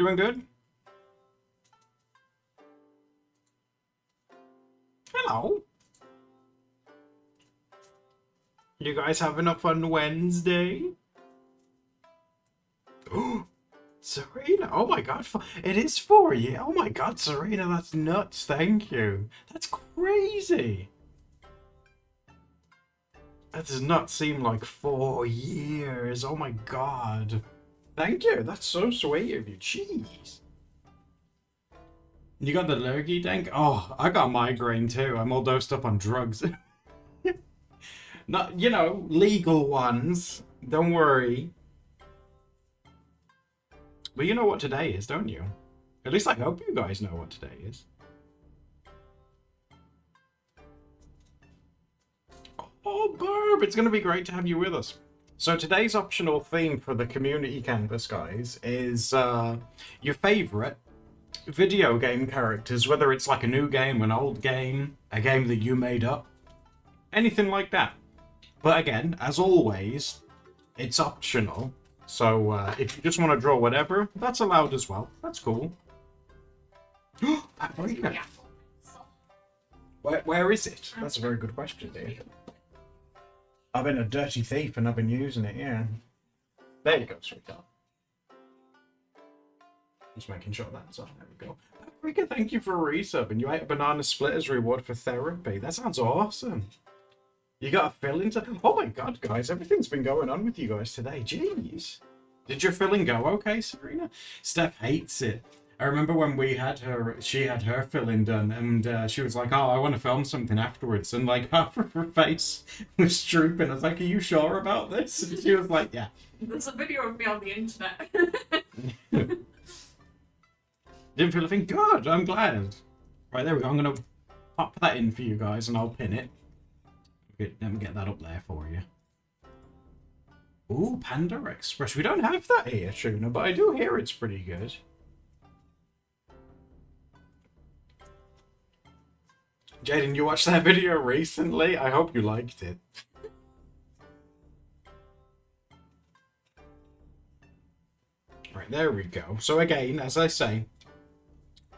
doing good? Hello. You guys having a fun Wednesday? Serena, oh my god, it is for you. Oh my god, Serena, that's nuts. Thank you. That's crazy. That does not seem like four years. Oh my god. Thank you. That's so sweet of you. Jeez. You got the lurgy dank? Oh, I got migraine too. I'm all dosed up on drugs. Not, you know, legal ones. Don't worry. But you know what today is, don't you? At least I hope you guys know what today is. Oh, Burb, it's going to be great to have you with us. So today's optional theme for the community canvas, guys, is uh, your favorite video game characters, whether it's like a new game, an old game, a game that you made up, anything like that. But again, as always, it's optional. So uh, if you just want to draw whatever, that's allowed as well. That's cool. where, where is it? That's a very good question, dear. I've been a dirty thief and I've been using it, yeah. There you go, sweetheart. Just making sure that's on. There we go. Paprika, thank you for resub. And you ate a banana split as reward for therapy. That sounds awesome. You got a filling to... Oh my god, guys. Everything's been going on with you guys today. Jeez. Did your filling go okay, Serena? Steph hates it. I remember when we had her, she had her filling done, and uh, she was like, "Oh, I want to film something afterwards," and like half of her face was drooping. I was like, "Are you sure about this?" And she was like, "Yeah." There's a video of me on the internet. Didn't feel a thing. Good. I'm glad. Right there we go. I'm gonna pop that in for you guys, and I'll pin it. Let me get that up there for you. Ooh, Panda Express. We don't have that here, Tuna, but I do hear it's pretty good. Jaden, you watched that video recently? I hope you liked it. right, there we go. So again, as I say,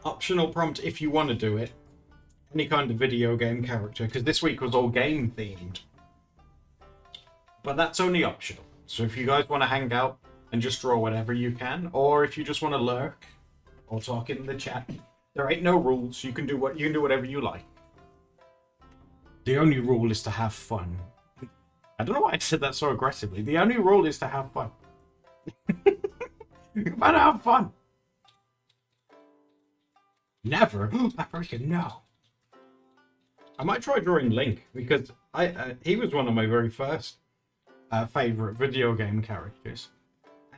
optional prompt if you want to do it. Any kind of video game character, because this week was all game themed. But that's only optional. So if you guys want to hang out and just draw whatever you can, or if you just want to lurk or talk in the chat, there ain't no rules. You can do what you can do whatever you like. The only rule is to have fun. I don't know why I said that so aggressively. The only rule is to have fun. you gotta have fun. Never. Paprika, no. I might try drawing Link because I uh, he was one of my very first uh, favorite video game characters,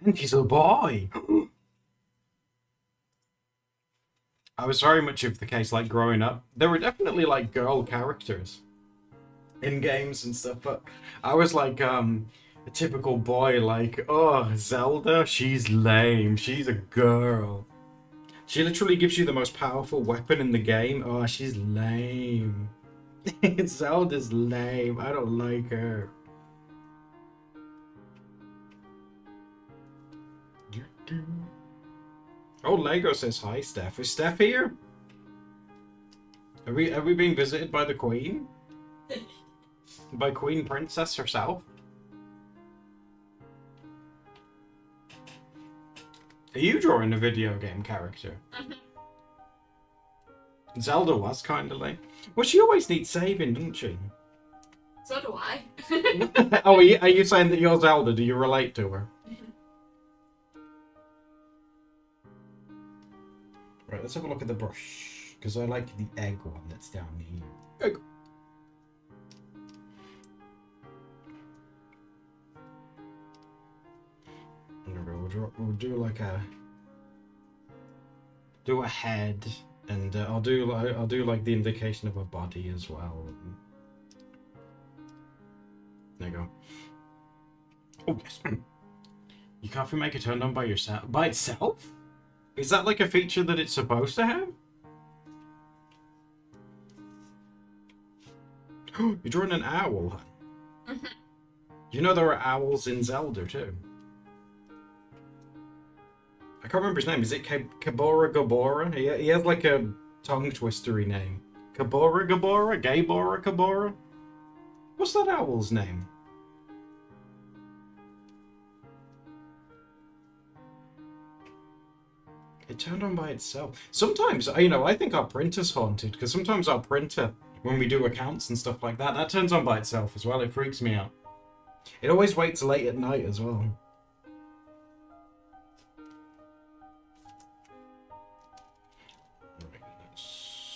and he's a boy. I was very much of the case like growing up. There were definitely like girl characters in games and stuff, but I was like um a typical boy like, oh, Zelda, she's lame. She's a girl. She literally gives you the most powerful weapon in the game. Oh, she's lame. Zelda's lame. I don't like her. Oh, Lego says hi, Steph. Is Steph here? Are we are we being visited by the Queen? By Queen Princess herself? Are you drawing a video game character? Mm-hmm. Zelda was kind of like. Well, she always needs saving, doesn't she? so do I. oh, are you, are you saying that you're Zelda? Do you relate to her? Right, let's have a look at the brush. Because I like the egg one that's down here. Egg. Draw, we'll do like a do a head, and uh, I'll do like I'll do like the indication of a body as well. There you go. Oh yes. You can't make a turn on by yourself by itself. Is that like a feature that it's supposed to have? You're drawing an owl. Mhm. You know there are owls in Zelda too. I can't remember his name. Is it Kabora Gabora? He, he has like a tongue twistery name. Kabora Gabora? Gaybora Kabora? What's that owl's name? It turned on by itself. Sometimes, you know, I think our printer's haunted because sometimes our printer, when we do accounts and stuff like that, that turns on by itself as well. It freaks me out. It always waits late at night as well.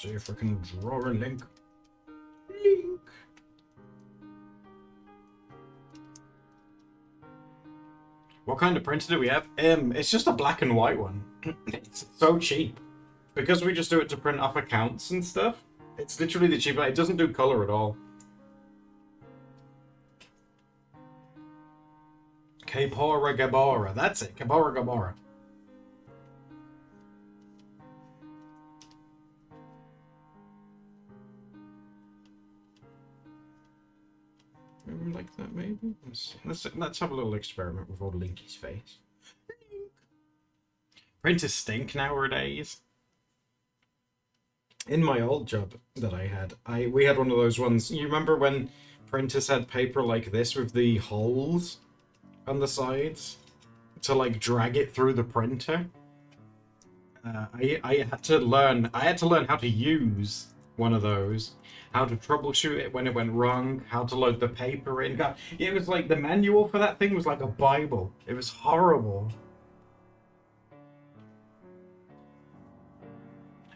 See if we can draw a link. Link. What kind of printer do we have? Um, it's just a black and white one. it's so cheap. Because we just do it to print off accounts and stuff, it's literally the cheapest. It doesn't do color at all. Kaepora Gaebora. That's it. Kaepora Gaebora. Let's, let's let's have a little experiment with old Linky's face. Printers stink nowadays. In my old job that I had, I we had one of those ones. You remember when printers had paper like this with the holes on the sides to like drag it through the printer? Uh, I I had to learn. I had to learn how to use one of those how to troubleshoot it when it went wrong, how to load the paper in. God, it was like the manual for that thing was like a Bible. It was horrible.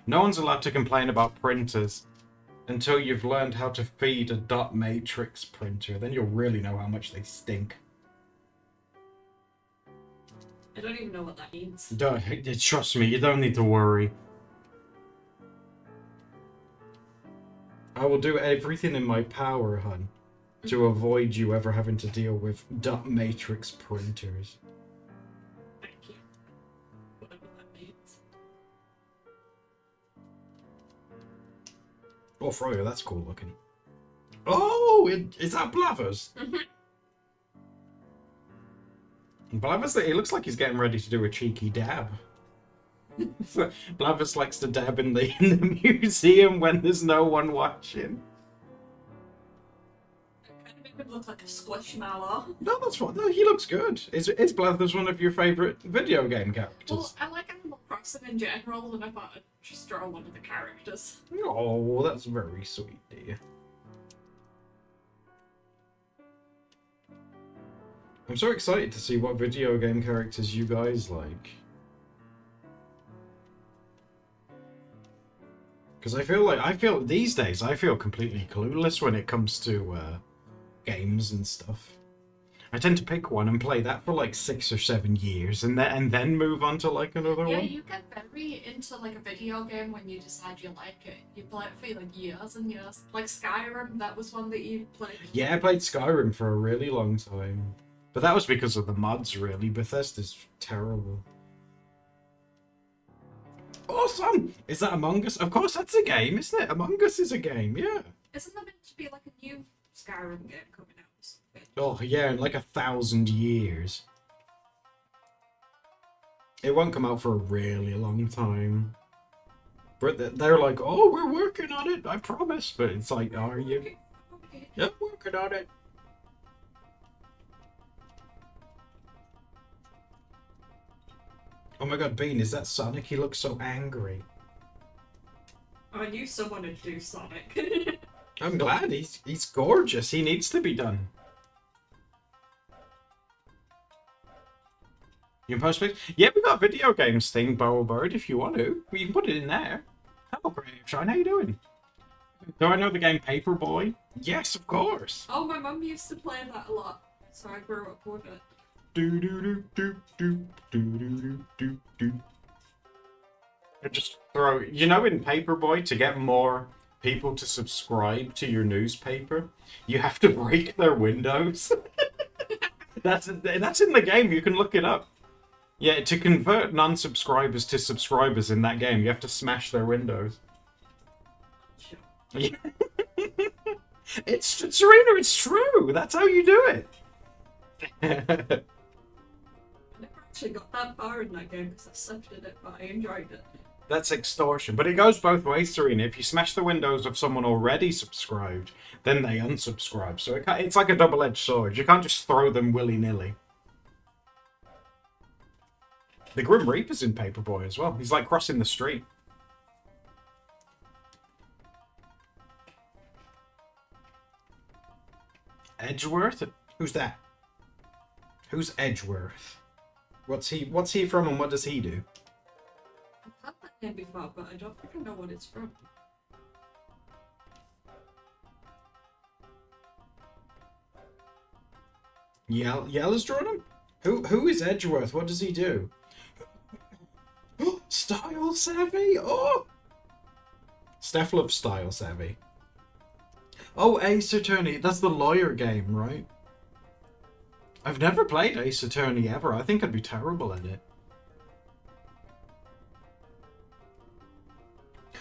No one's allowed to complain about printers until you've learned how to feed a dot matrix printer. Then you'll really know how much they stink. I don't even know what that means. Don't, trust me, you don't need to worry. I will do everything in my power, hun, to mm-hmm. avoid you ever having to deal with dot matrix printers. Thank you. Whatever that means. Oh, Froyo, that's cool looking. Oh, it, is that Blavers? Mm-hmm. Blavers, he looks like he's getting ready to do a cheeky dab. Blavers likes to dab in the, in the museum when there's no one watching. Kind of made him look like a squishmallow. No, that's fine. No, he looks good. Is is Blathers one of your favourite video game characters? Well, I like Animal Crossing in general, and I thought I'd just draw one of the characters. Oh, that's very sweet, dear. I'm so excited to see what video game characters you guys like. Because I feel like I feel these days I feel completely clueless when it comes to uh, games and stuff. I tend to pick one and play that for like six or seven years, and then and then move on to like another Yeah, one. Yeah, you get very into like a video game when you decide you like it. You play it for like years and years. Like Skyrim, that was one that you played. Yeah, I played Skyrim for a really long time. But that was because of the mods, really. Bethesda's terrible. Awesome! Is that Among Us? Of course, that's a game, isn't it? Among Us is a game, yeah. Isn't there meant to be like a new Skyrim game coming out? Oh, yeah, in like a thousand years. It won't come out for a really long time. But they're like, oh, we're working on it, I promise. But it's like, are you? Okay. Yep, working on it. Oh my god, Bean, is that Sonic? He looks so angry. I knew someone would do Sonic. I'm glad he's he's gorgeous. He needs to be done. You can post pics? Yeah, we got a video games thing, Bowl Bird, if you want to. You can put it in there. Hello, Creative Shine, how you doing? Do I know the game Paperboy? Yes, of course. oh, my mum used to play that a lot, so I grew up with it. Do do do do do do do do do just throw you know in Paperboy to get more people to subscribe to your newspaper, you have to break their windows. that's that's in the game. You can look it up. Yeah, to convert non-subscribers to subscribers in that game, you have to smash their windows. Sure. it's Serena. It's true. That's how you do it. Actually got that far in that game because I at it, but I enjoyed it. That's extortion. But it goes both ways, Serena. If you smash the windows of someone already subscribed, then they unsubscribe. So it, it's like a double edged sword. You can't just throw them willy nilly. The Grim Reaper's in Paperboy as well. He's like crossing the street. Edgeworth? Who's that? Who's Edgeworth? What's he what's he from and what does he do? I've had that name before, but I don't think I know what it's from. Yell Yella's drawn him? Who who is Edgeworth? What does he do? style savvy? Oh Steph loves style savvy. Oh, Ace Attorney. That's the lawyer game, right? I've never played Ace Attorney ever. I think I'd be terrible at it.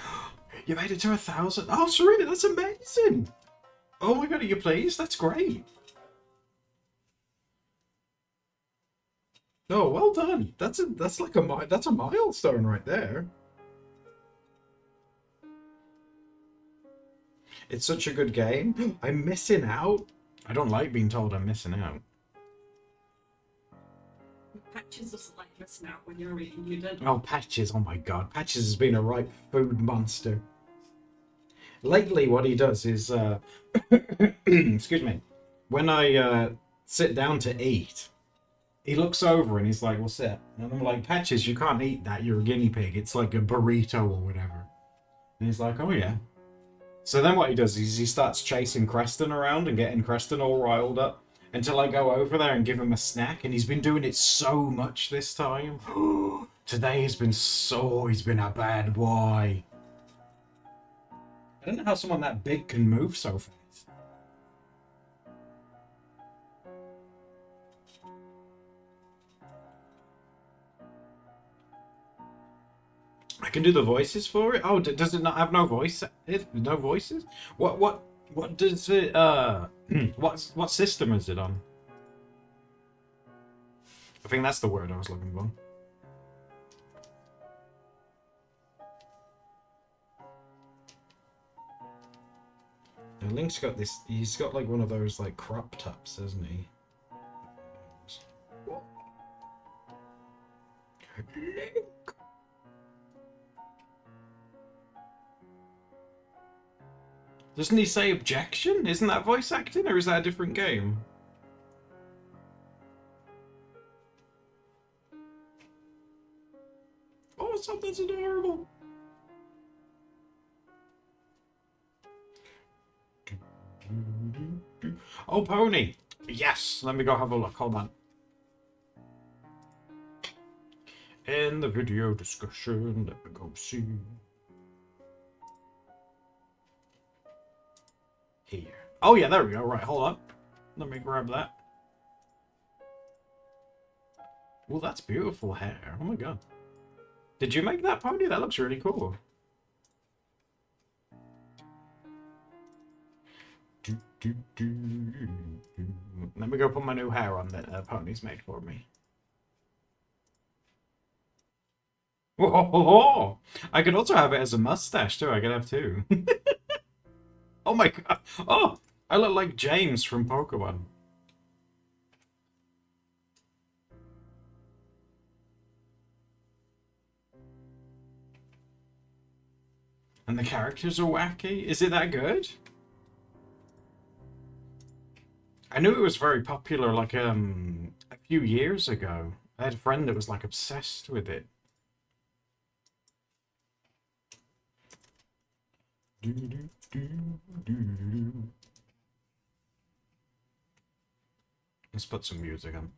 You made it to a thousand. Oh, Serena, that's amazing. Oh my god, are you pleased? That's great. Oh, well done. That's a that's like a that's a milestone right there. It's such a good game. I'm missing out. I don't like being told I'm missing out. Patches like missing out when you're eating your dinner. Oh, Patches. Oh my god. Patches has been a right food monster. Lately, what he does is, uh, excuse me, when I uh, sit down to eat, he looks over and he's like, What's that? And I'm like, Patches, you can't eat that. You're a guinea pig. It's like a burrito or whatever. And he's like, Oh, yeah. So then what he does is he starts chasing Creston around and getting Creston all riled up until I go over there and give him a snack. And he's been doing it so much this time. Today has been so. He's been a bad boy. I don't know how someone that big can move so fast. I can do the voices for it. Oh, does it not have no voice? Eh, no voices? What? What? What does it? Uh, what? What system is it on? I think that's the word I was looking for. Now, Link's got this. He's got like one of those like crop tops, hasn't he? Doesn't he say objection? Isn't that voice acting, or is that a different game? Oh, something's adorable. Oh, pony. Yes, let me go have a look. Hold on. In the video discussion, let me go see. Here. Oh, yeah, there we go. Right, hold on. Let me grab that. Well, that's beautiful hair. Oh my god. Did you make that pony? That looks really cool. Let me go put my new hair on that uh, pony's made for me. Whoa, I could also have it as a mustache too. I could have two. oh my god. Oh, I look like James from Pokemon. And the characters are wacky. Is it that good? I knew it was very popular like um a few years ago. I had a friend that was like obsessed with it. Let's put some music on.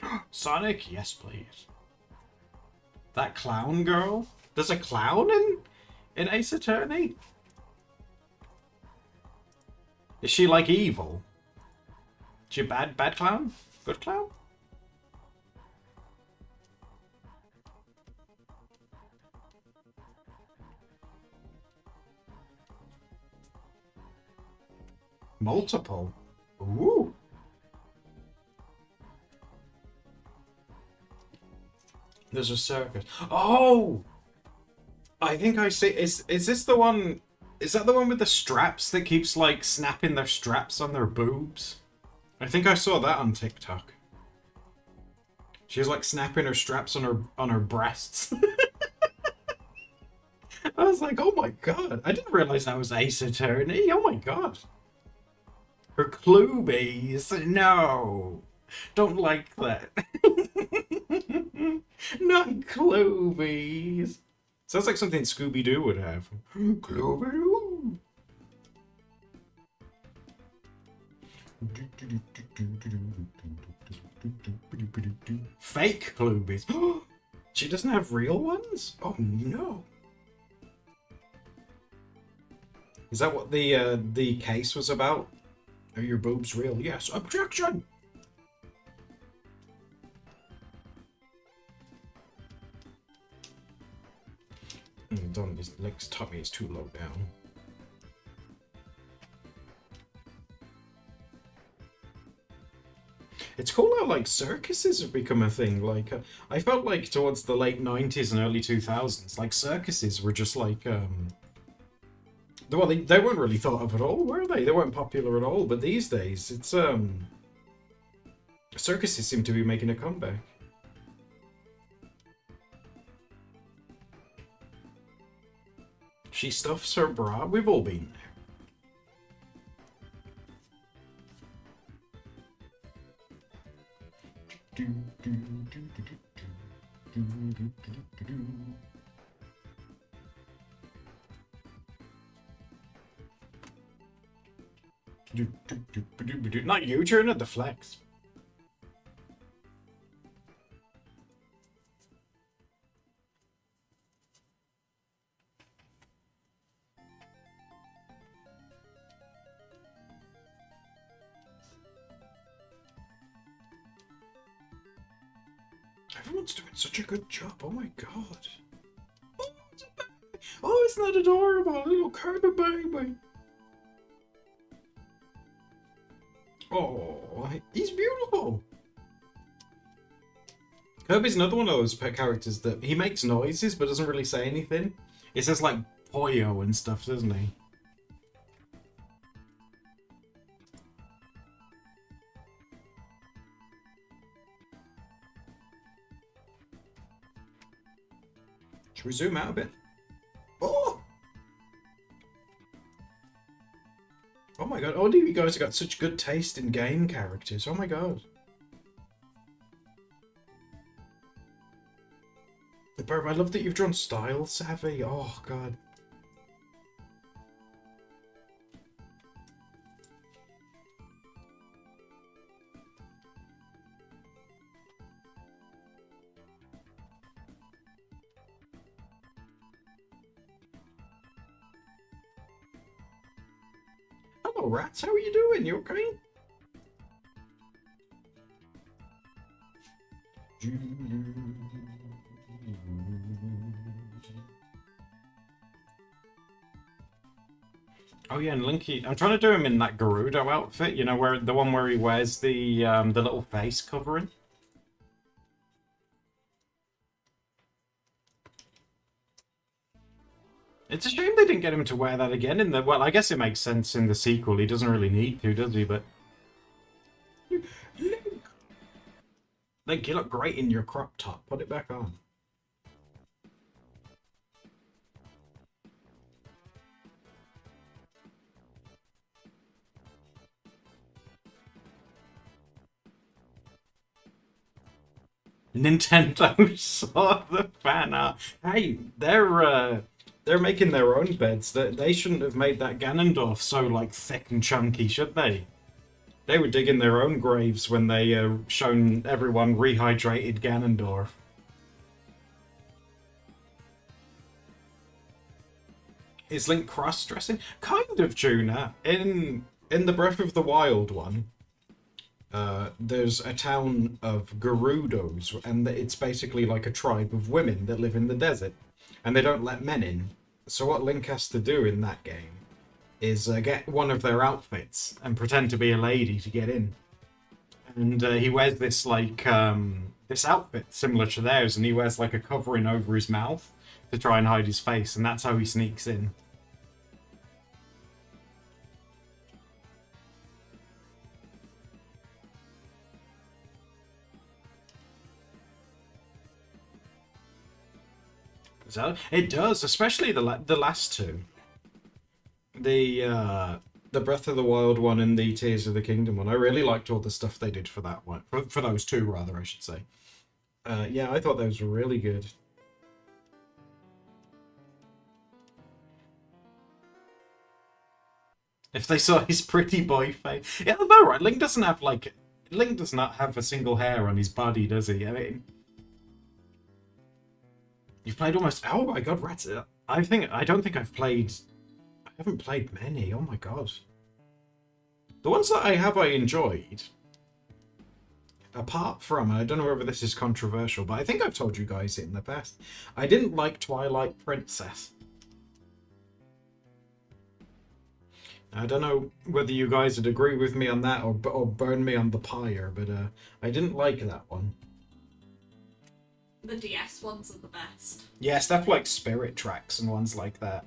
Sonic? Yes, please. That clown girl? There's a clown in in Ace Attorney? Is she like evil? Is she a bad bad clown? Good clown? Multiple. Ooh. There's a circus. Oh! I think I see. Is is this the one? Is that the one with the straps that keeps like snapping their straps on their boobs? I think I saw that on TikTok. She was like snapping her straps on her on her breasts. I was like, oh my god! I didn't realize that was Ace Attorney. Oh my god! Her clubies. No, don't like that. Not clubies. Sounds like something Scooby Doo would have. Doo. Fake Clubies. she doesn't have real ones? Oh no. Is that what the uh, the case was about? Are your boobs real? Yes. Objection. Mm, don't, his legs tummy is too low down. It's cool how like circuses have become a thing. Like uh, I felt like towards the late '90s and early 2000s, like circuses were just like um. Well, they, they weren't really thought of at all, were they? They weren't popular at all. But these days, it's um. Circuses seem to be making a comeback. She stuffs her bra. We've all been there. Not you, turn at the flex. Everyone's doing such a good job. Oh my god. Oh, it's. Oh, isn't that adorable? Little Kirby baby. Oh, he's beautiful. Kirby's another one of those pet characters that he makes noises but doesn't really say anything. He says like Poyo and stuff, doesn't he? Should we zoom out a bit? Oh! Oh my god, all of you guys have got such good taste in game characters. Oh my god. Bro, I love that you've drawn style savvy. Oh god. Are? You okay? Oh yeah, and Linky. I'm trying to do him in that Gerudo outfit. You know, where the one where he wears the um, the little face covering. It's a shame they didn't get him to wear that again in the... Well, I guess it makes sense in the sequel. He doesn't really need to, does he? But... Link! You look great in your crop top. Put it back on. Nintendo saw the fan art. Hey, they're uh, they're making their own beds. They, they shouldn't have made that Ganondorf so like thick and chunky, should they? They were digging their own graves when they uh, shown everyone rehydrated Ganondorf. Is Link cross-dressing? Kind of, Juna. In in the Breath of the Wild one, uh, there's a town of Gerudos, and it's basically like a tribe of women that live in the desert, and they don't let men in. So what Link has to do in that game is uh, get one of their outfits and pretend to be a lady to get in. And uh, he wears this like um, this outfit similar to theirs, and he wears like a covering over his mouth to try and hide his face, and that's how he sneaks in. It does, especially the la- the last two. The uh, the Breath of the Wild one and the Tears of the Kingdom one. I really liked all the stuff they did for that one. For, for those two, rather, I should say. Uh, yeah, I thought those were really good. If they saw his pretty boy face, yeah, no, right. Link doesn't have like Link does not have a single hair on his body, does he? I mean, you've played almost. Oh my god, rats! I think I don't think I've played. I haven't played many. Oh my god. The ones that I have, I enjoyed. Apart from, I don't know whether this is controversial, but I think I've told you guys in the past. I didn't like Twilight Princess. I don't know whether you guys would agree with me on that or, or burn me on the pyre, but uh, I didn't like that one. The DS ones are the best. Yeah, stuff like Spirit Tracks and ones like that.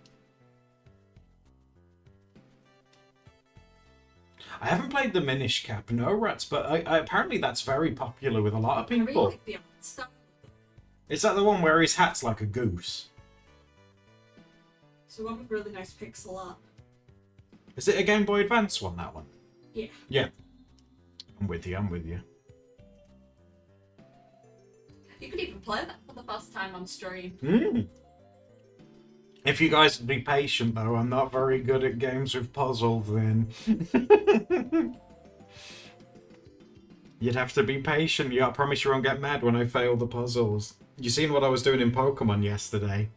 I haven't played the Minish Cap, no rats, but I, I, apparently that's very popular with a lot of I really people. like the art stuff. Is that the one where his hat's like a goose? So one with really nice pixel art. Is it a Game Boy Advance one, that one? Yeah. Yeah. I'm with you, I'm with you. You could even play that for the first time on stream. Mm. If you guys would be patient, though, I'm not very good at games with puzzles, then. You'd have to be patient. You, I promise you won't get mad when I fail the puzzles. You seen what I was doing in Pokemon yesterday?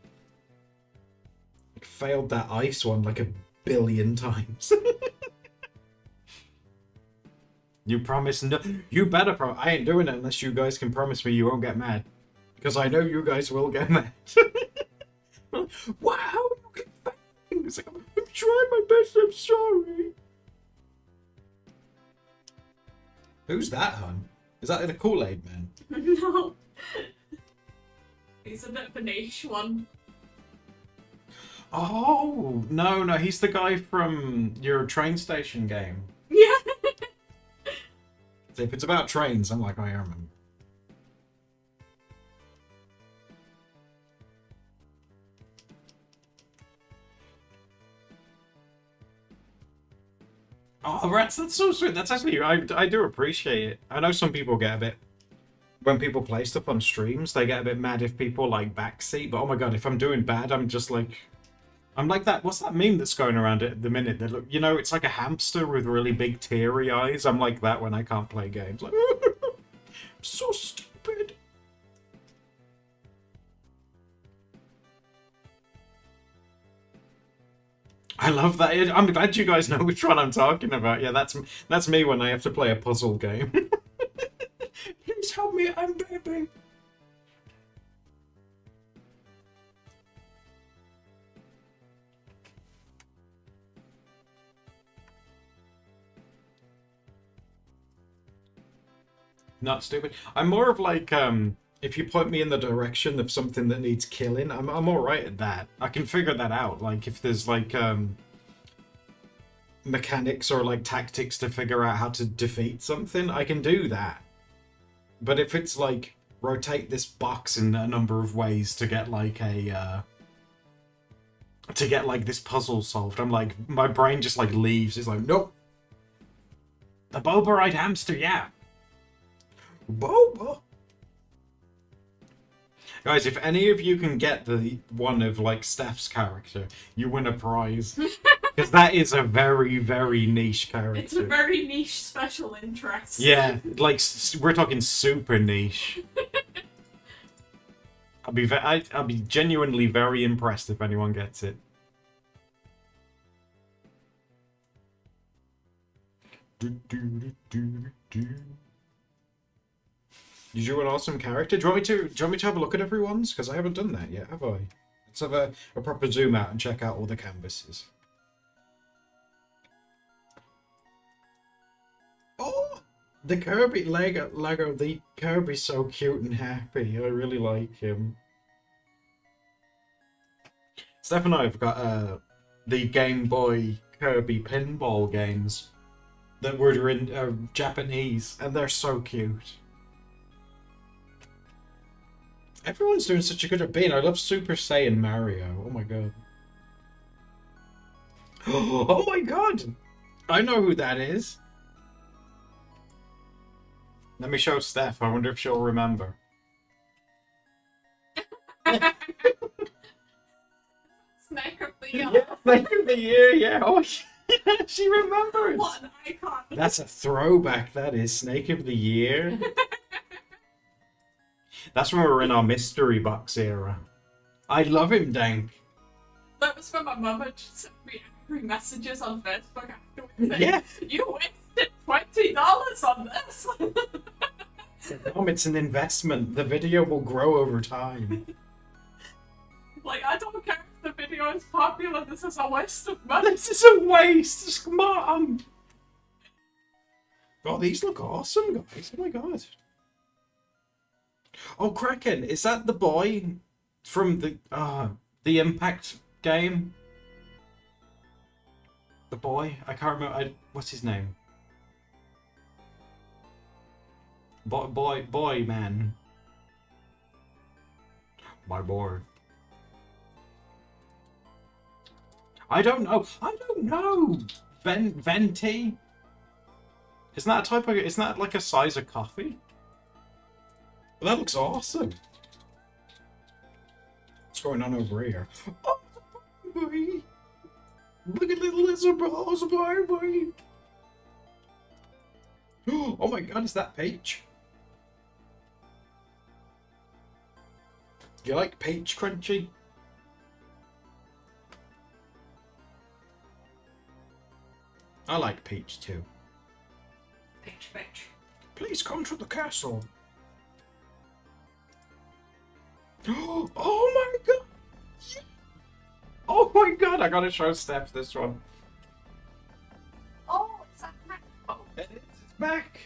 I failed that ice one like a billion times. you promise no. You better pro. I ain't doing it unless you guys can promise me you won't get mad. Because I know you guys will get mad. wow, you. It's like, I'm, trying my best, I'm sorry. Who's that, hun? Is that the Kool-Aid man? no. He's a bit of a niche one. Oh, no, no, he's the guy from your train station game. Yeah. If it's about trains, I'm like, I remember. Oh, rats, that's so sweet. That's actually, I, I do appreciate it. I know some people get a bit, when people play stuff on streams, they get a bit mad if people like backseat. But oh my god, if I'm doing bad, I'm just like, I'm like that. What's that meme that's going around at the minute? That look, you know, it's like a hamster with really big teary eyes. I'm like that when I can't play games. Like, I'm so stupid. I love that. I'm glad you guys know which one I'm talking about. Yeah, that's that's me when I have to play a puzzle game. Please help me, I'm baby. Not stupid. I'm more of like um if you point me in the direction of something that needs killing, I'm I'm alright at that. I can figure that out. Like if there's like um mechanics or like tactics to figure out how to defeat something, I can do that. But if it's like rotate this box in a number of ways to get like a uh to get like this puzzle solved, I'm like my brain just like leaves. It's like, nope. The Bobarite hamster, yeah. Boba. Guys, if any of you can get the one of like Steph's character, you win a prize. Because that is a very, very niche character. It's a very niche special interest. Yeah, like we're talking super niche. I'll be ve- I, I'll be genuinely very impressed if anyone gets it. Do, do, do, you drew an awesome character. Do you want me to? Do you want me to have a look at everyone's? Because I haven't done that yet, have I? Let's have a, a proper zoom out and check out all the canvases. Oh, the Kirby Lego Lego. The Kirby's so cute and happy. I really like him. Steph and I have got uh, the Game Boy Kirby pinball games that were in uh, Japanese, and they're so cute. Everyone's doing such a good job. Bean, I love Super Saiyan Mario. Oh my god. Oh my god! I know who that is. Let me show Steph. I wonder if she'll remember. Snake of the year. Yeah, Snake of the Year, yeah. Oh, she remembers. What an icon. That's a throwback, that is. Snake of the Year. That's when we were in our mystery box era. I love him, Dank. That was when my mum had just sent me angry messages on Facebook afterwards. saying, Yeah. You wasted twenty dollars on this. Mom, it's an investment. The video will grow over time. like I don't care if the video is popular. This is a waste of money. This is a waste, Mom. Oh, these look awesome, guys. Oh my god. Oh, Kraken, is that the boy from the uh the Impact game? The boy? I can't remember. I, what's his name? Boy, boy, boy, man. My boy. I don't know. I don't know. Ven venti. Isn't that a type of? Isn't that like a size of coffee? That looks awesome. What's going on over here? Oh, boy. Look at little lizard balls, boy. Oh my god, is that Peach? Do you like Peach Crunchy? I like Peach too. Peach, Peach. Please come to the castle. Oh my god! Yeah. Oh my god, I gotta show Steph this one. Oh, that Mac? Oh, It is, it's back.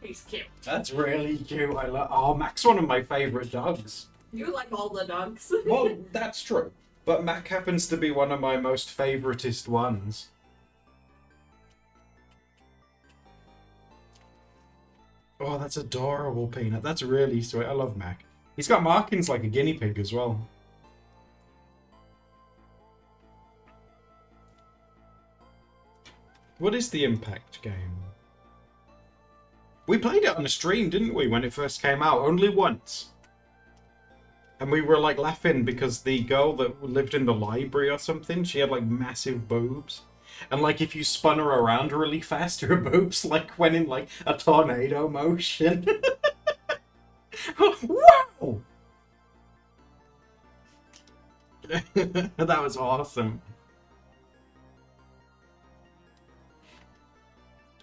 he's cute. That's really cute. I love. Oh, Mac's one of my favorite dogs. You like all the dogs. Well, that's true. But Mac happens to be one of my most favoritist ones. Oh, that's adorable, Peanut. That's really sweet. I love Mac. He's got markings like a guinea pig as well. What is the Impact game? We played it on a stream, didn't we, when it first came out? Only once. And we were like laughing because the girl that lived in the library or something, she had like massive boobs. And like if you spun her around really fast, her boobs like went in like a tornado motion. Oh. that was awesome.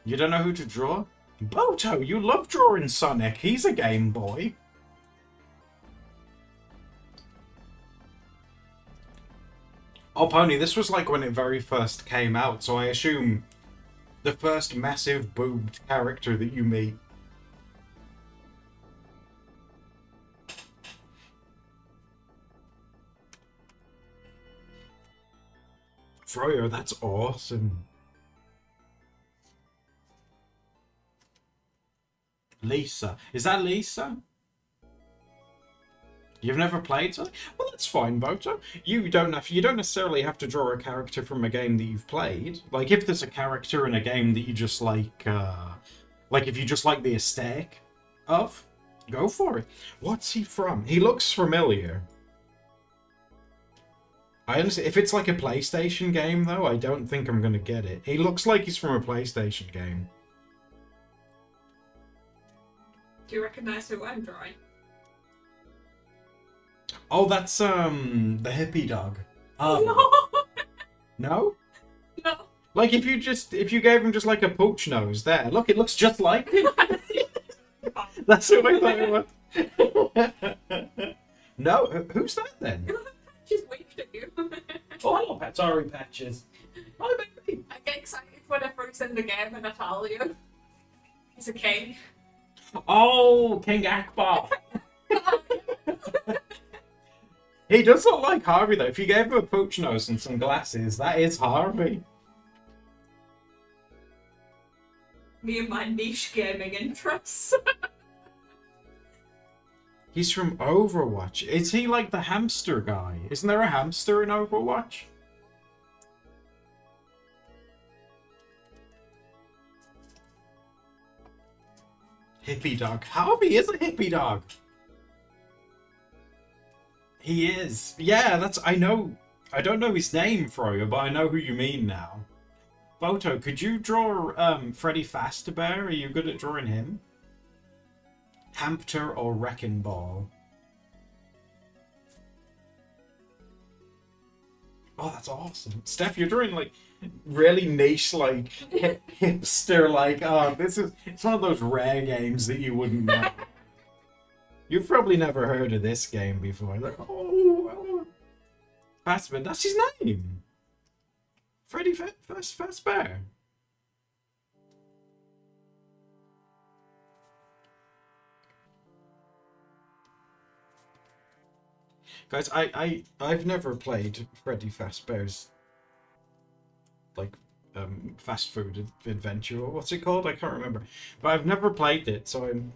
You don't know who to draw? Boto, you love drawing Sonic. He's a Game Boy. Oh, Pony, this was like when it very first came out, so I assume the first massive boobed character that you meet. Froyo, that's awesome. Lisa. Is that Lisa? You've never played Sonic? Well, that's fine, Boto. You don't have you don't necessarily have to draw a character from a game that you've played. Like if there's a character in a game that you just like, uh, like if you just like the aesthetic of, go for it. What's he from? He looks familiar. I understand. If it's like a PlayStation game, though, I don't think I'm gonna get it. He looks like he's from a PlayStation game. Do you recognize who I'm drawing? Oh, that's um the hippie dog. Oh no, no. no. Like if you just if you gave him just like a pooch nose there, look, it looks just like him. That's who I thought it was. no, who's that then? Oh, hello, Patari Patches. Hi, baby. I get excited whenever it's in the game in Italian. He's a king. Oh, King Akbar. he does look like Harvey though. If you gave him a pooch nose and some glasses, that is Harvey. Me and my niche gaming interests. He's from Overwatch. Is he like the hamster guy? Isn't there a hamster in Overwatch? Hippie dog. Harvey is a hippie dog. He is. Yeah, that's. I know. I don't know his name, Froyo, but I know who you mean now. Boto, could you draw um, Freddy Fazbear? Are you good at drawing him? Hampter or Wrecking Ball? Oh, that's awesome. Steph, you're doing like really niche, like hipster, like, oh, this is, it's one of those rare games that you wouldn't know. You've probably never heard of this game before. Like, oh, oh. Fazbear, that's his name. Freddy Fa- Faz- Fazbear. Guys, I, I, I've never played Freddy Fazbear's like um, fast food adventure or what's it called? I can't remember. But I've never played it, so I'm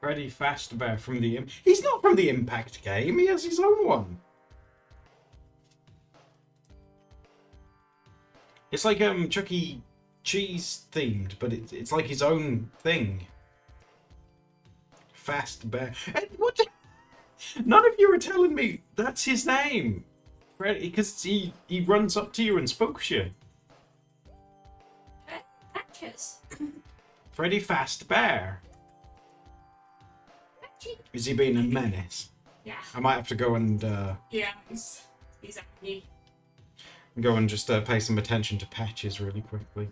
Freddy Fazbear from the Im- He's not from the Impact game. He has his own one. It's like um Chuck E. Cheese themed, but it's it's like his own thing. Fast Bear. And what? None of you are telling me that's his name, Freddy, because he he runs up to you and spooks you. Patches. Freddy Fazbear. Is he being a menace? Yeah. I might have to go and uh, Yeah, he's he's happy. Go and just uh, pay some attention to Patches really quickly.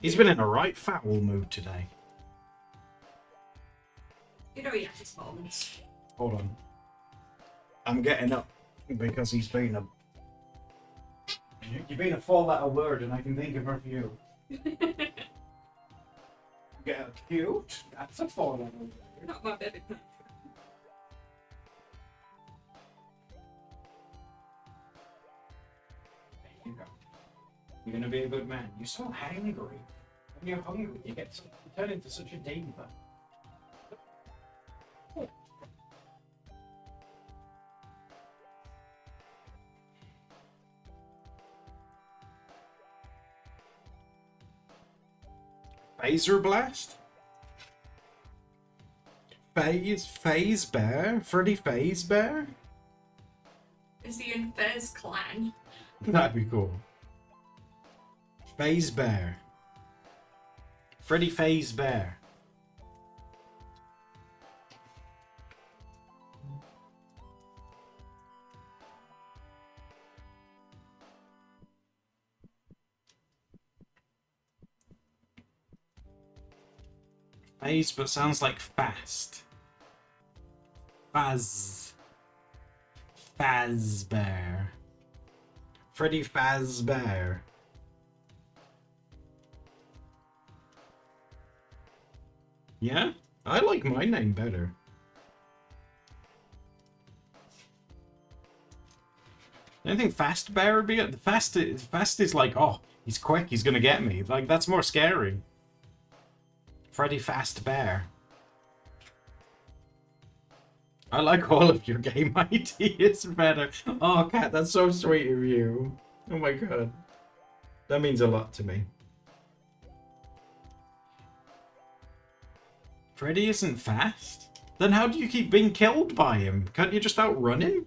He's been in a right foul mood today. You know he has his moments. Hold on. I'm getting up because he's been a. You've been a four-letter word, and I can think of a few. Get cute. That's a four-letter word. Not my baby You're gonna be a good man. You're so hangry. When you're hungry, you get so, you turn into such a diva. Phaser Blast? Phase Phase Bear? Freddy Phase Bear? Is he in Fez clan? That'd be cool. Phase Bear. Freddy Phase Bear. Phase, but sounds like fast. Faz. Fazbear. Freddy Fazbear. Yeah? I like my name better. I think Fast Bear would be it. Fast, fast is like, oh, he's quick, he's gonna get me. Like, that's more scary. Freddy Fast Bear. I like all of your game ideas better. Oh, Cat, that's so sweet of you. Oh my god. That means a lot to me. Freddy isn't fast? Then how do you keep being killed by him? Can't you just outrun him?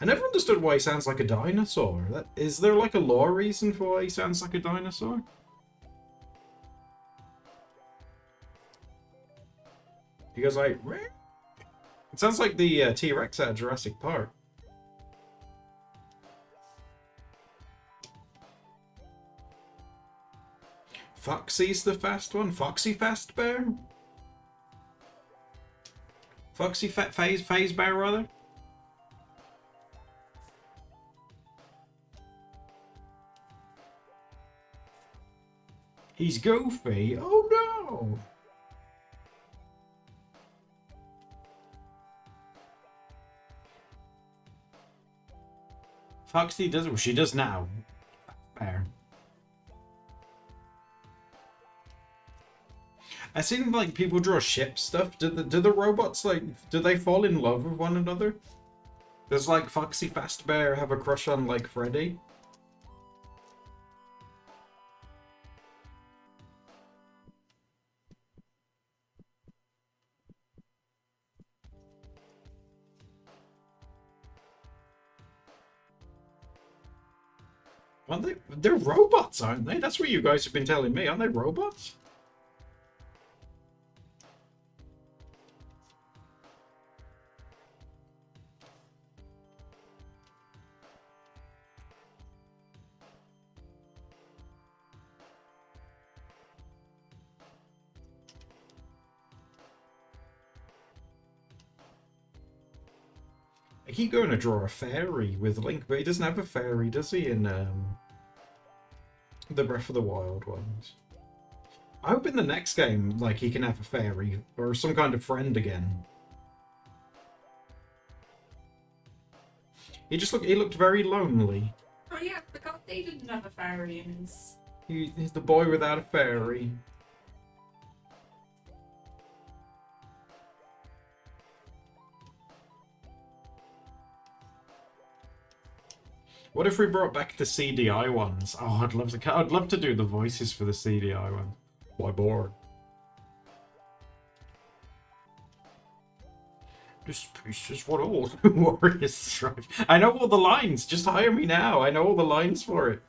I never understood why he sounds like a dinosaur. Is there like a lore reason for why he sounds like a dinosaur? He goes like, it sounds like the uh, T-Rex of Jurassic Park. Foxy's the fast one? Foxy Fast Bear? Foxy Fat Phase Phase Bear rather. He's goofy. Oh no! Foxy does well, she does now. Bear. I seen like people draw ship stuff. Do the do the robots like do they fall in love with one another? Does like Foxy Fast Bear have a crush on like Freddy? Aren't they? They're robots, aren't they? That's what you guys have been telling me. Aren't they robots? Keep going to draw a fairy with Link, but he doesn't have a fairy, does he, in um, the Breath of the Wild ones? I hope in the next game, like, he can have a fairy, or some kind of friend again. He just looked, he looked very lonely. Oh yeah, I forgot they didn't have a fairy in his. He, he's the boy without a fairy. What if we brought back the CDI ones? Oh, I'd love to. I'd love to do the voices for the CDI one. Why bored? This piece is what all true warriors strive. I know all the lines. Just hire me now. I know all the lines for it.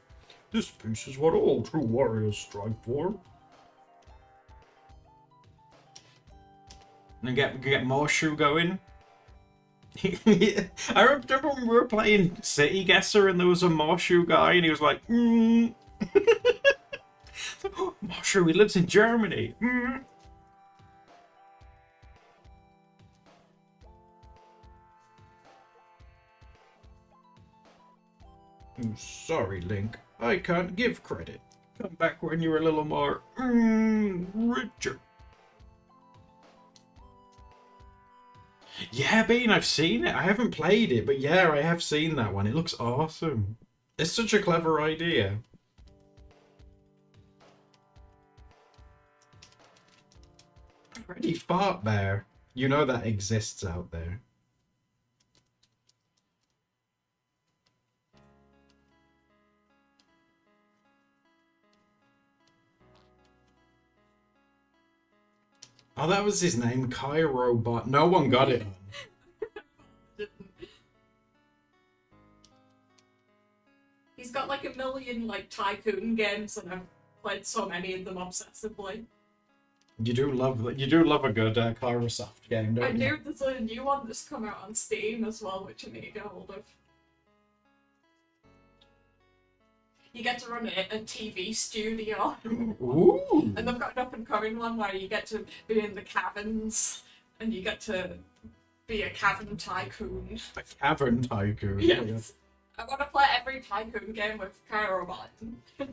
This piece is what all true warriors strive for. And get get more shoe going. I remember when we were playing City Guesser and there was a Morshu guy and he was like, mm. Morshu, he lives in Germany. Mm. I'm sorry, Link. I can't give credit. Come back when you're a little more mm, richer. Yeah, Bean, I've seen it. I haven't played it, but yeah, I have seen that one. It looks awesome. It's such a clever idea. Freddy Fart Bear. You know that exists out there. Oh, that was his name, Kairobot. No one got it. He's got like a million like tycoon games, and I've played so many of them obsessively. You do love you do love a good uh, Kairosoft game, don't I you? do. There's a new one that's come out on Steam as well, which I need to get hold of. You get to run a, a TV studio, Ooh. and they've got an up and coming one where you get to be in the caverns, and you get to be a cavern tycoon. A cavern tycoon. Yes. I want to play every tycoon game with Kairobot.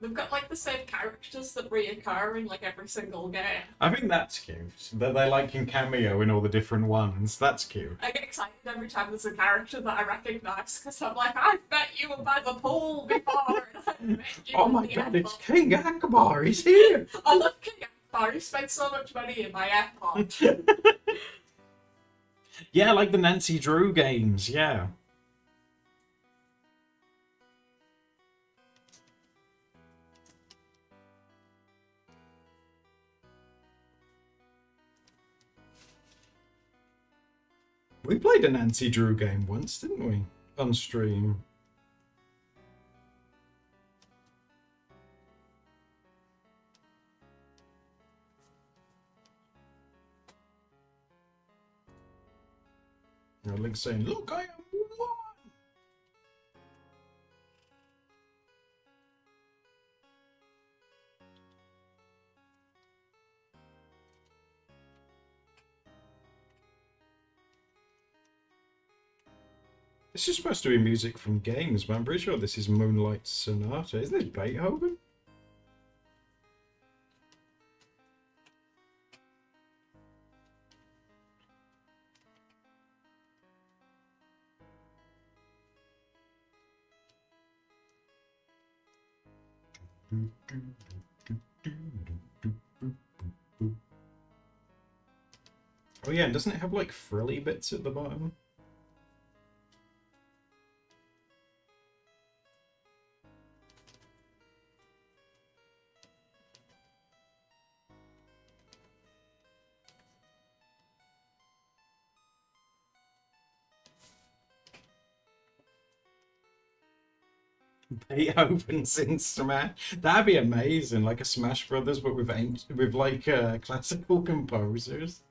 They've got like the same characters that reoccur in like every single game. I think that's cute. That they like in cameo in all the different ones. That's cute. I get excited every time there's a character that I recognise because I'm like, I've met you by the pool before. Oh my god, it's. King Akbar. He's here. I love King Akbar. He spent so much money in my airport. Yeah, like the Nancy Drew games. Yeah. We played a Nancy Drew game once, didn't we? On stream. You know, Link saying, Look, I This is supposed to be music from games, but I'm pretty sure this is Moonlight Sonata. Isn't this Beethoven? Oh yeah, and doesn't it have like frilly bits at the bottom? Beethoven's in Smash. That'd be amazing, like a Smash Brothers, but with with like uh, classical composers.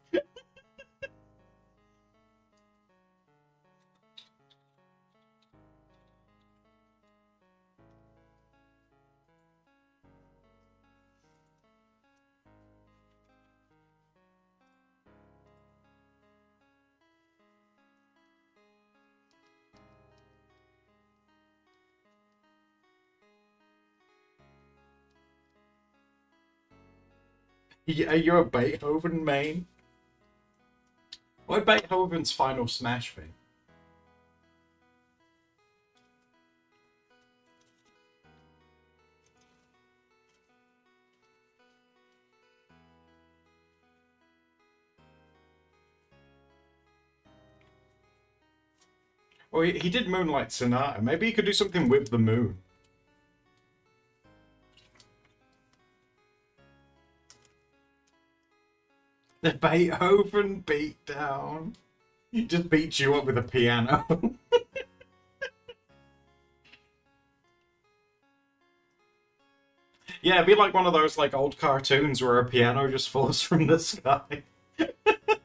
Yeah, uh, you're a Beethoven main. What Beethoven's final smash be? Well, he did Moonlight Sonata. Maybe he could do something with the moon. The Beethoven beatdown. He just beats you up with a piano. yeah, it'd be like one of those like old cartoons where a piano just falls from the sky.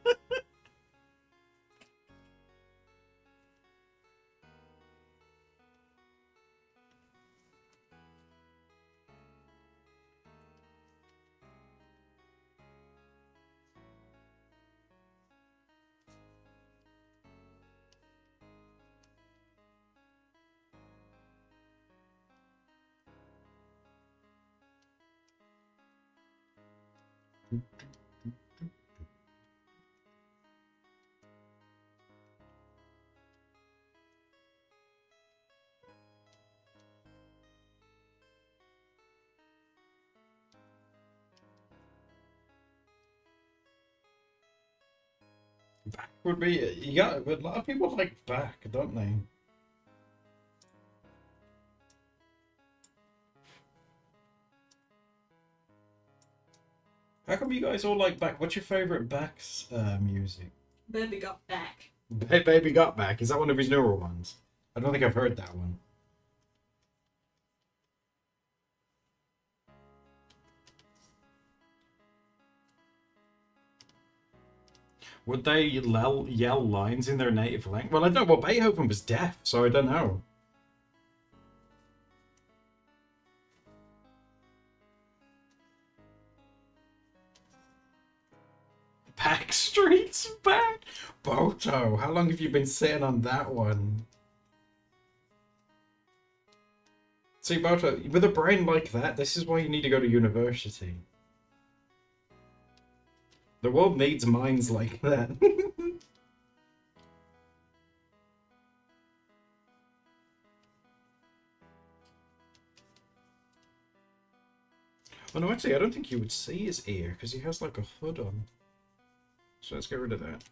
would be you got but a lot of people like Bach, don't they? How come you guys all like Bach? What's your favorite Bach's uh, music? Baby got back. Ba- Baby Got Back. Is that one of his newer ones? I don't think I've heard that one. Would they yell, yell lines in their native language? Well, I don't know. Well, Beethoven was deaf, so I don't know. Backstreet's back. Boto, how long have you been sitting on that one? See, Boto, with a brain like that, this is why you need to go to university. The world needs minds like that. oh no, actually, I don't think you would see his ear because he has like a hood on. So let's get rid of that.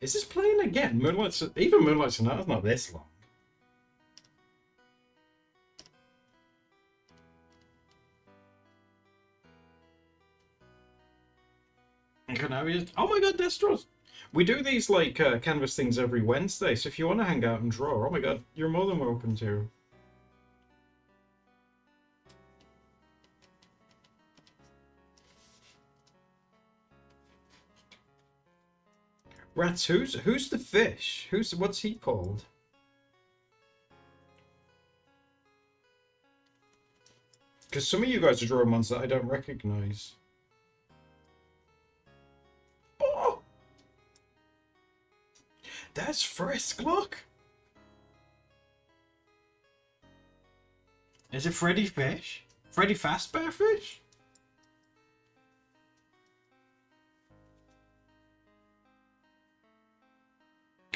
Is this playing again? Moonlight, even Moonlight Sonata's not this long. Oh my god, Destros! We do these like uh, canvas things every Wednesday, so if you want to hang out and draw, oh my god, you're more than welcome to. Rats, who's who's the fish? Who's what's he called? Because some of you guys are drawing ones that I don't recognize. Oh! That's Frisk, look! Is it Freddy Fish? Freddy Fazbear Fish?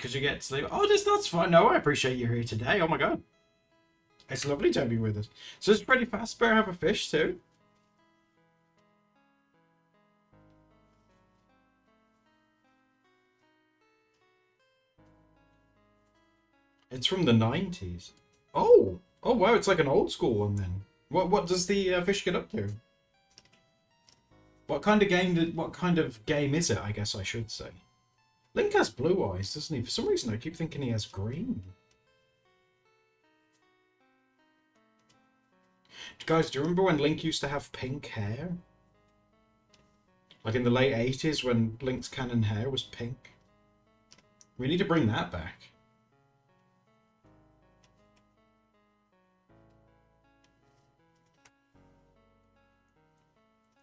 Because you get to sleep. Oh, this that's fine. No, I appreciate you here today. Oh my god. It's lovely to have you with us. So does Freddy Fazbear have a fish too? It's from the 90s. Oh! Oh wow, it's like an old school one then. What what does the uh, fish get up to? What kind of game did what kind of game is it, I guess I should say. Link has blue eyes, doesn't he? For some reason I keep thinking he has green. Guys, do you remember when Link used to have pink hair? Like in the late 80s when Link's canon hair was pink? We need to bring that back.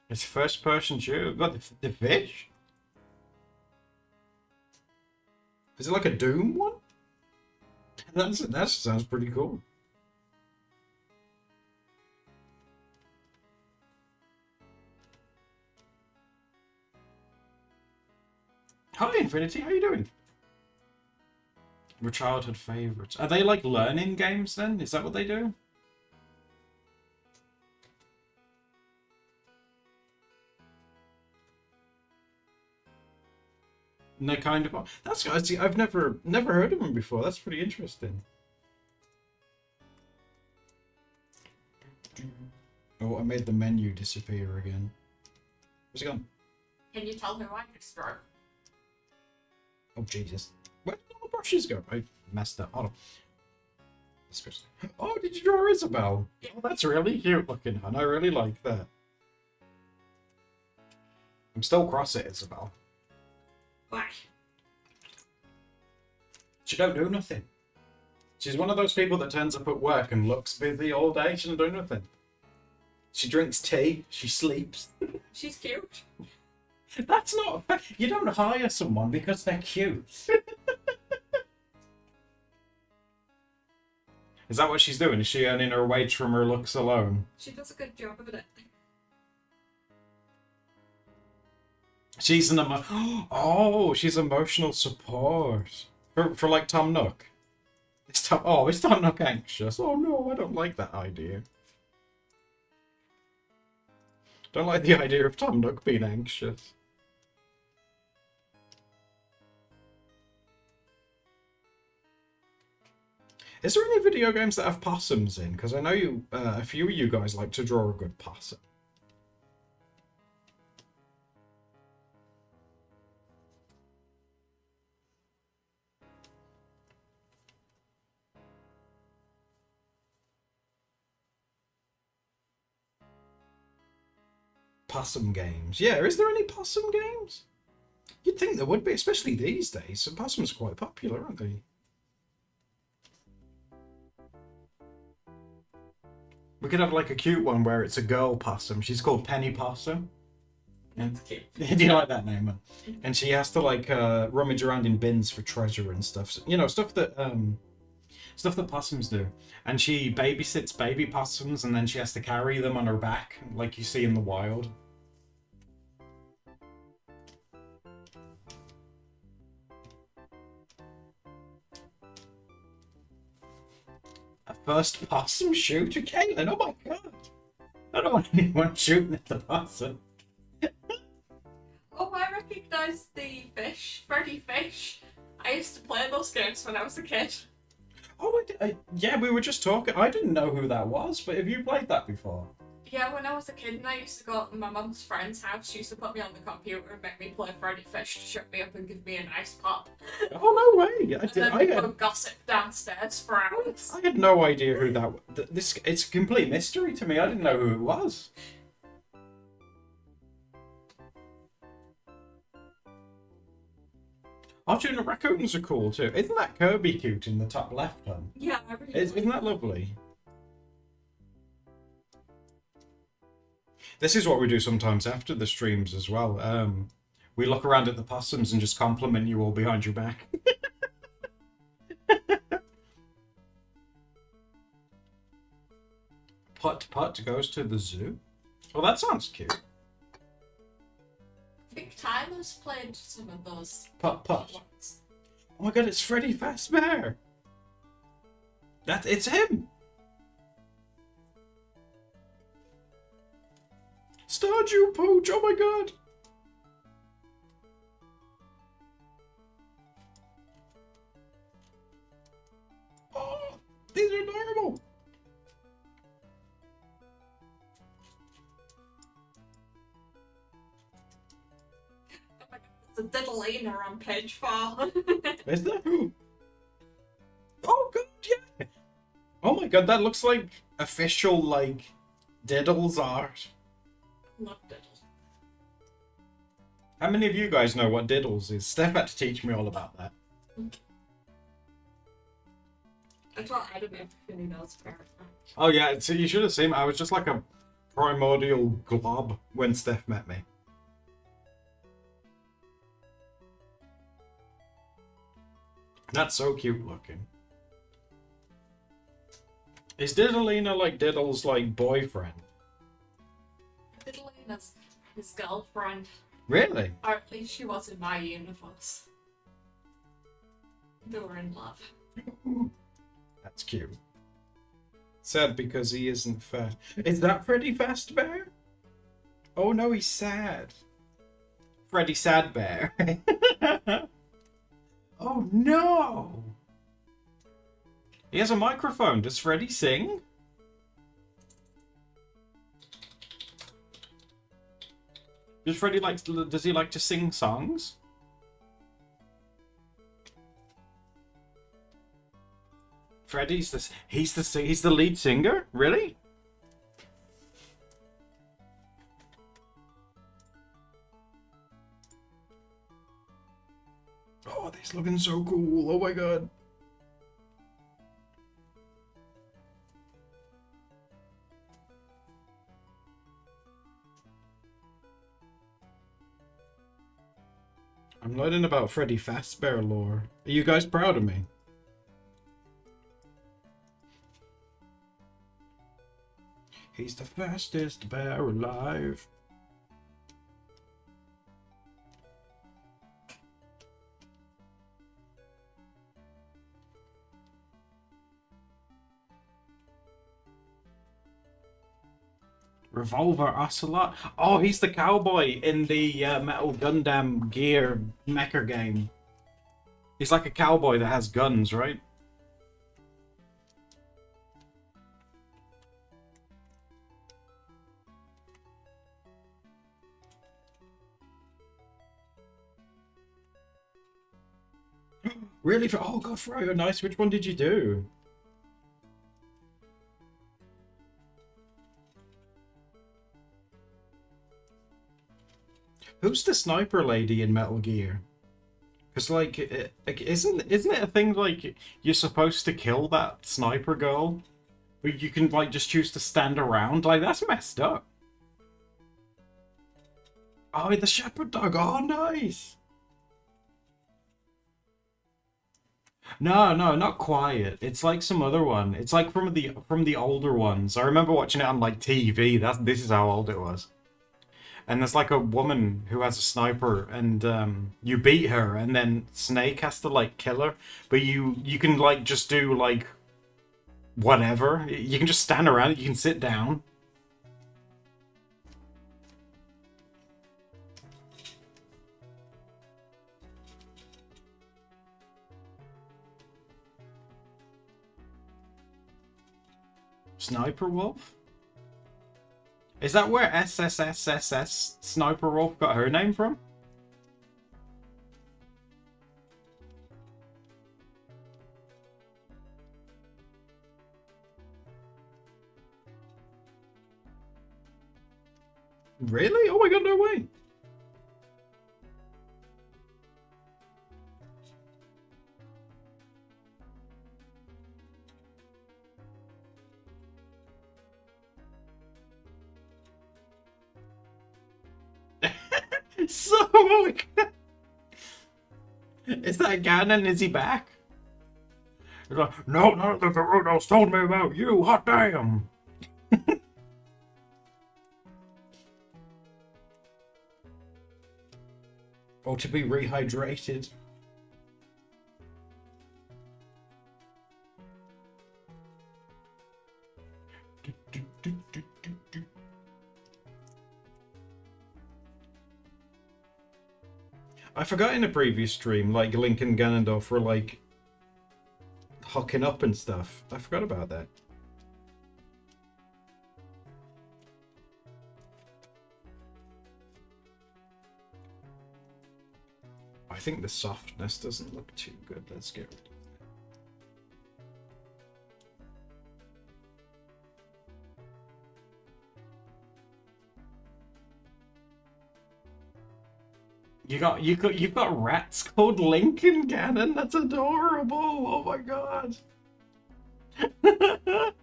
It's first person shooter. What, the, the fish? Is it like a Doom one? That's, that sounds pretty cool. Hi, Infinity. How you doing? Your childhood favorites. Are they like learning games then? Is that what they do? No, kind of. That's I see. I've never never heard of them before. That's pretty interesting. Oh, I made the menu disappear again. Where's it gone? Can you tell who I just drew? Oh Jesus! Where did all the brushes go? I messed up. Hold on. Oh, did you draw Isabelle? Oh, that's really cute looking, hun. I really like that. I'm still cross at Isabelle. Why? She don't do nothing. She's one of those people that turns up at work and looks busy all day. She don't do nothing. She drinks tea. She sleeps. She's cute. That's not. You don't hire someone because they're cute. Is that what she's doing? Is she earning her wage from her looks alone? She does a good job of it. She's an emo- oh, she's emotional support for for like Tom Nook. Is Tom oh, is Tom Nook anxious? Oh no, I don't like that idea. Don't like the idea of Tom Nook being anxious. Is there any video games that have possums in? Because I know you, uh, a few of you guys like to draw a good possum. Possum games. Yeah, is there any possum games? You'd think there would be, especially these days. So possums are quite popular, aren't they? We could have like a cute one where it's a girl possum. She's called Penny Possum. And do you like that name? Man? And she has to like uh, rummage around in bins for treasure and stuff. So, you know, stuff that um, stuff that possums do. And she babysits baby possums, and then she has to carry them on her back, like you see in the wild. First possum shooter, Caitlin. Oh my god! I don't want anyone shooting at the possum. Oh, I recognise the fish, Freddy Fish. I used to play those games when I was a kid. Oh, I I- uh, yeah, we were just talking. I didn't know who that was, but have you played that before? Yeah, when I was a kid and I used to go to my mum's friend's house, she used to put me on the computer and make me play Freddy Fish to shut me up and give me a nice pop. Oh no way! I And did. then I had, go gossip downstairs for hours. I had no idea who that. was. This it's a complete mystery to me. I didn't know who it was. Tuna raccoons are cool too. Isn't that Kirby cute in the top left one? Yeah, I really Is- Isn't that lovely? This is what we do sometimes after the streams as well. Um, we look around at the possums and just compliment you all behind your back. Putt Putt goes to the zoo. Well, that sounds cute. I think Tyler's played some of those Putt Putt. ones. Oh my god, it's Freddy Fazbear. That it's him. Stardew Pooch. Oh my god. Oh, these are adorable. Oh my god, there's a Diddlina on page four. Is there? Oh god, yeah. Oh my god, that looks like official like Diddles art. Love Diddle. How many of you guys know what Diddles is? Steph had to teach me all about that. I taught Adam everything apparently. Oh yeah, so you should have seen. I was just like a primordial glob when Steph met me. That's so cute looking. Is Diddlina like Diddle's like boyfriend? Diddlina's his girlfriend. Really? Or at least she was in my universe. They were in love. That's cute. Sad because he isn't fat. Is that Freddy Fazbear? Oh no, he's sad. Freddy Sad Bear. oh no! He has a microphone. Does Freddy sing? Does Freddy like? Does he like to sing songs? Freddy's the he's the he's the lead singer. Really? Oh, this looking so cool. Oh my god. I'm learning about Freddy Fazbear lore. Are you guys proud of me? He's the fastest bear alive. Revolver Ocelot. Oh, he's the cowboy in the uh, Metal Gundam Gear mecha game. He's like a cowboy that has guns, right? Really? Oh god, Fryo, nice. Which one did you do? Who's the sniper lady in Metal Gear? Because like, like, isn't isn't it a thing like you're supposed to kill that sniper girl, but you can like just choose to stand around? Like that's messed up. Oh, the shepherd dog. Oh, nice. No, no, not Quiet. It's like some other one. It's like from the from the older ones. I remember watching it on like TV. That's this is how old it was. And there's like a woman who has a sniper, and um, you beat her, and then Snake has to like kill her. But you you can like just do like whatever. You can just stand around. You can sit down. Sniper Wolf? Is that where SSSniperWolf got her name from? Really? Oh my god, no way. So is that Ganon? Is he back? He's like, no, no, the Gerudos told me about you. Hot damn. or to be rehydrated. I forgot in a previous stream, like Link and Ganondorf were like hooking up and stuff. I forgot about that. I think the softness doesn't look too good. Let's get rid You got you got you've got rats called Link and Ganon. That's adorable. Oh my god.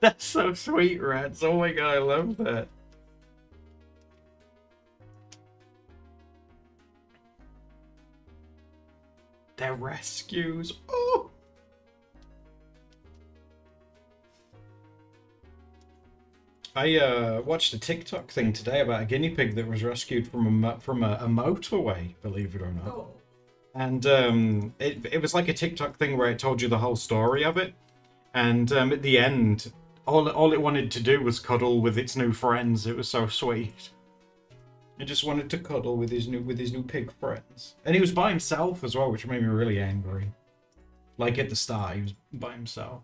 That's so sweet, rats. Oh my god, I love that. They're rescues. Oh. I uh, watched a TikTok thing today about a guinea pig that was rescued from a from a, a motorway. Believe it or not, Oh. and um, it it was like a TikTok thing where it told you the whole story of it, and um, at the end, all all it wanted to do was cuddle with its new friends. It was so sweet. It just wanted to cuddle with his new with his new pig friends, and he was by himself as well, which made me really angry. Like at the start, he was by himself.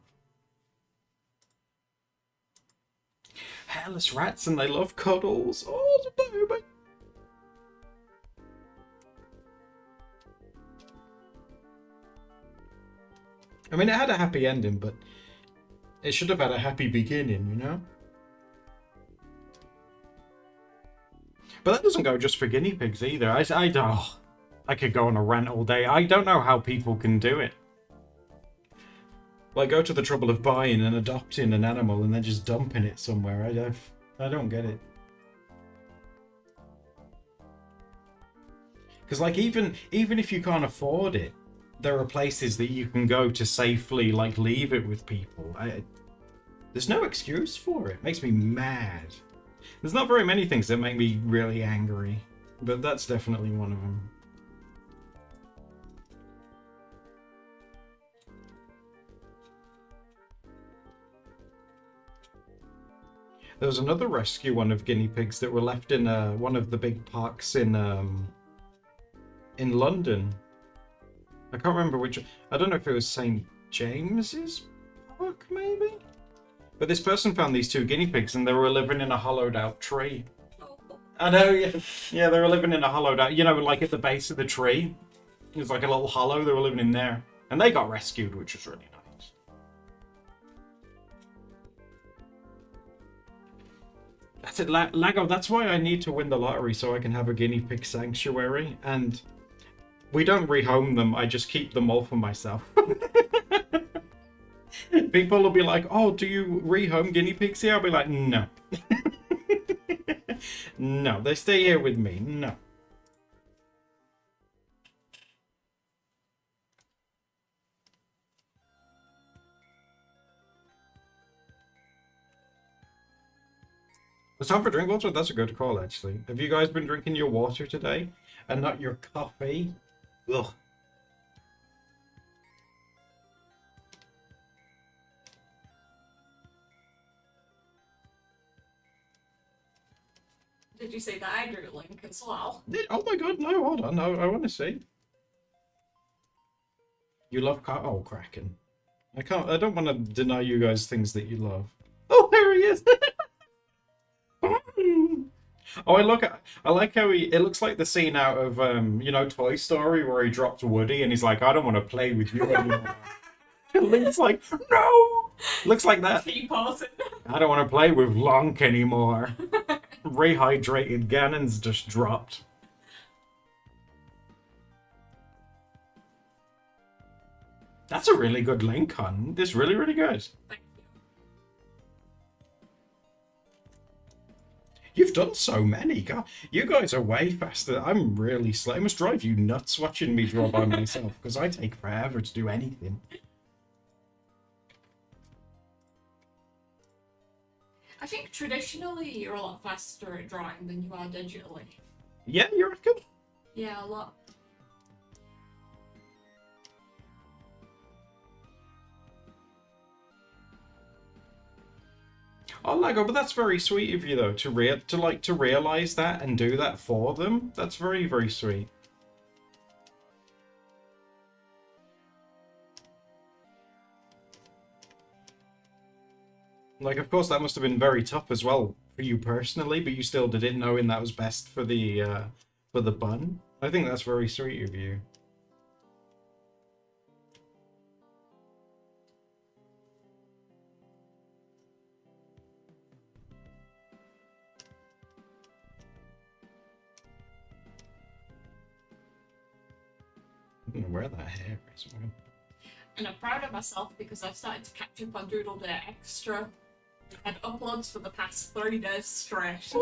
Hairless rats, and they love cuddles. Oh, baby. I mean, it had a happy ending, but it should have had a happy beginning, you know? But that doesn't go just for guinea pigs either. I, I, oh, I could go on a rant all day. I don't know how people can do it. Like, go to the trouble of buying and adopting an animal and then just dumping it somewhere. I don't, I don't get it. Because, like, even even if you can't afford it, there are places that you can go to safely, like, leave it with people. I, there's no excuse for it. makes me mad. There's not very many things that make me really angry, but that's definitely one of them. There was another rescue one of guinea pigs that were left in uh, one of the big parks in um, in London. I can't remember which. I don't know if it was St James's Park, maybe. But this person found these two guinea pigs, and they were living in a hollowed out tree. I know, yeah, yeah, they were living in a hollowed out. You know, like at the base of the tree. It was like a little hollow. They were living in there, and they got rescued, which was really nice. That's it, La- Lago. That's why I need to win the lottery so I can have a guinea pig sanctuary. And we don't rehome them. I just keep them all for myself. People will be like, "Oh, do you rehome guinea pigs here?" I'll be like, "No, no, they stay here with me. No." It's time for drink water. That's a good call, actually. Have you guys been drinking your water today and not your coffee? Ugh. Did you say that I drew Link as well? Oh my god, no, hold on. No, I want to see. You love car? Oh, Kraken. I can't. I don't want to deny you guys things that you love. Oh, there he is. oh, I look at. I like how he. It looks like the scene out of um, you know, Toy Story where he dropped Woody and he's like, "I don't want to play with you anymore." and Link's like, "No." Looks like that. I don't want to play with Lonk anymore. Rehydrated Ganon's just dropped. That's a really good link, hun. This really, really good. Thank You've done so many. God, you guys are way faster. I'm really slow. It must drive you nuts watching me draw by myself because I take forever to do anything. I think traditionally you're a lot faster at drawing than you are digitally. Yeah, you reckon? Yeah, a lot. Oh, Lego, but that's very sweet of you though to rea- to like to realize that and do that for them. That's very very sweet. Like, of course, that must have been very tough as well for you personally, but you still did it knowing that was best for the uh, for the bun. I think that's very sweet of you. I don't know where that hair is. And I'm proud of myself because I've started to catch up on Doodle Date Extra. And uploads for the past 30 days straight.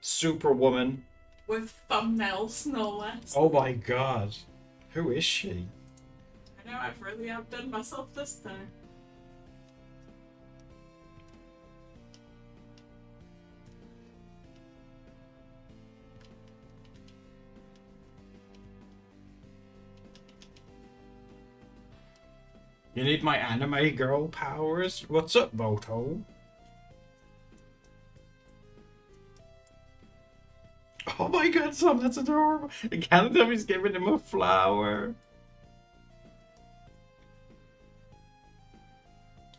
Superwoman. With thumbnails, no less. Oh my god. Who is she? I know I've really outdone myself this time. You need my anime girl powers? What's up, Boto? Oh my god, Sam, that's adorable. And Canada is giving him a flower.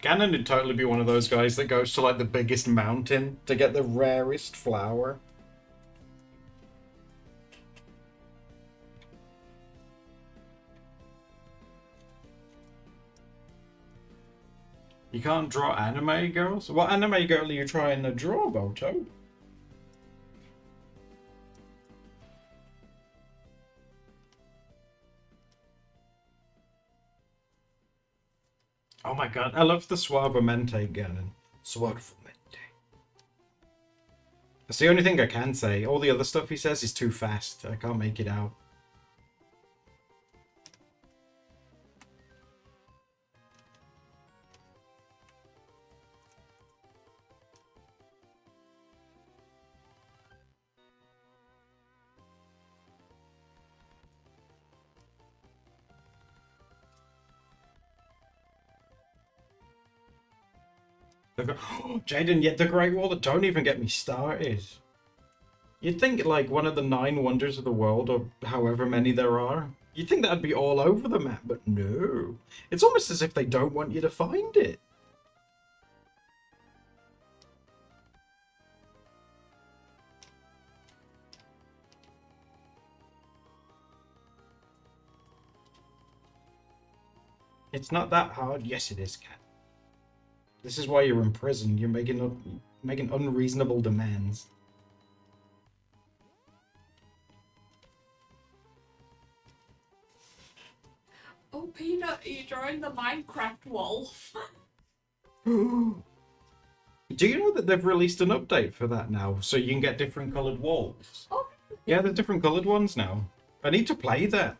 Ganon would totally be one of those guys that goes to like the biggest mountain to get the rarest flower. You can't draw anime girls? What anime girl are you trying to draw, Boto? Oh my god, I love the Suavemente Ganon. Suavemente. That's the only thing I can say. All the other stuff he says is too fast. I can't make it out. Jaden, yet the Great Wall. That don't even get me started. You'd think like one of the nine wonders of the world, or however many there are. You'd think that'd be all over the map, but no. It's almost as if they don't want you to find it. It's not that hard. Yes, it is, Cat. This is why you're in prison. You're making making unreasonable demands. Oh, Peanut, are you drawing the Minecraft wolf? Do you know that they've released an update for that now, so you can get different coloured walls? Oh. Yeah, there's different coloured ones now. I need to play that.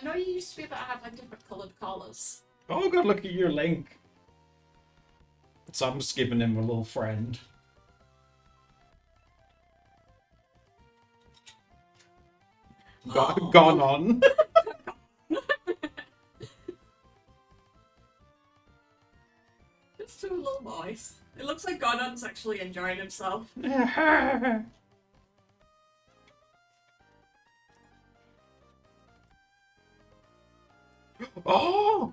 I know you used to be able to have like different coloured collars. Oh god, look at your link. So I'm just giving him a little friend. Oh. Gone on. It's two little boys. It looks like Ganon's actually enjoying himself. oh,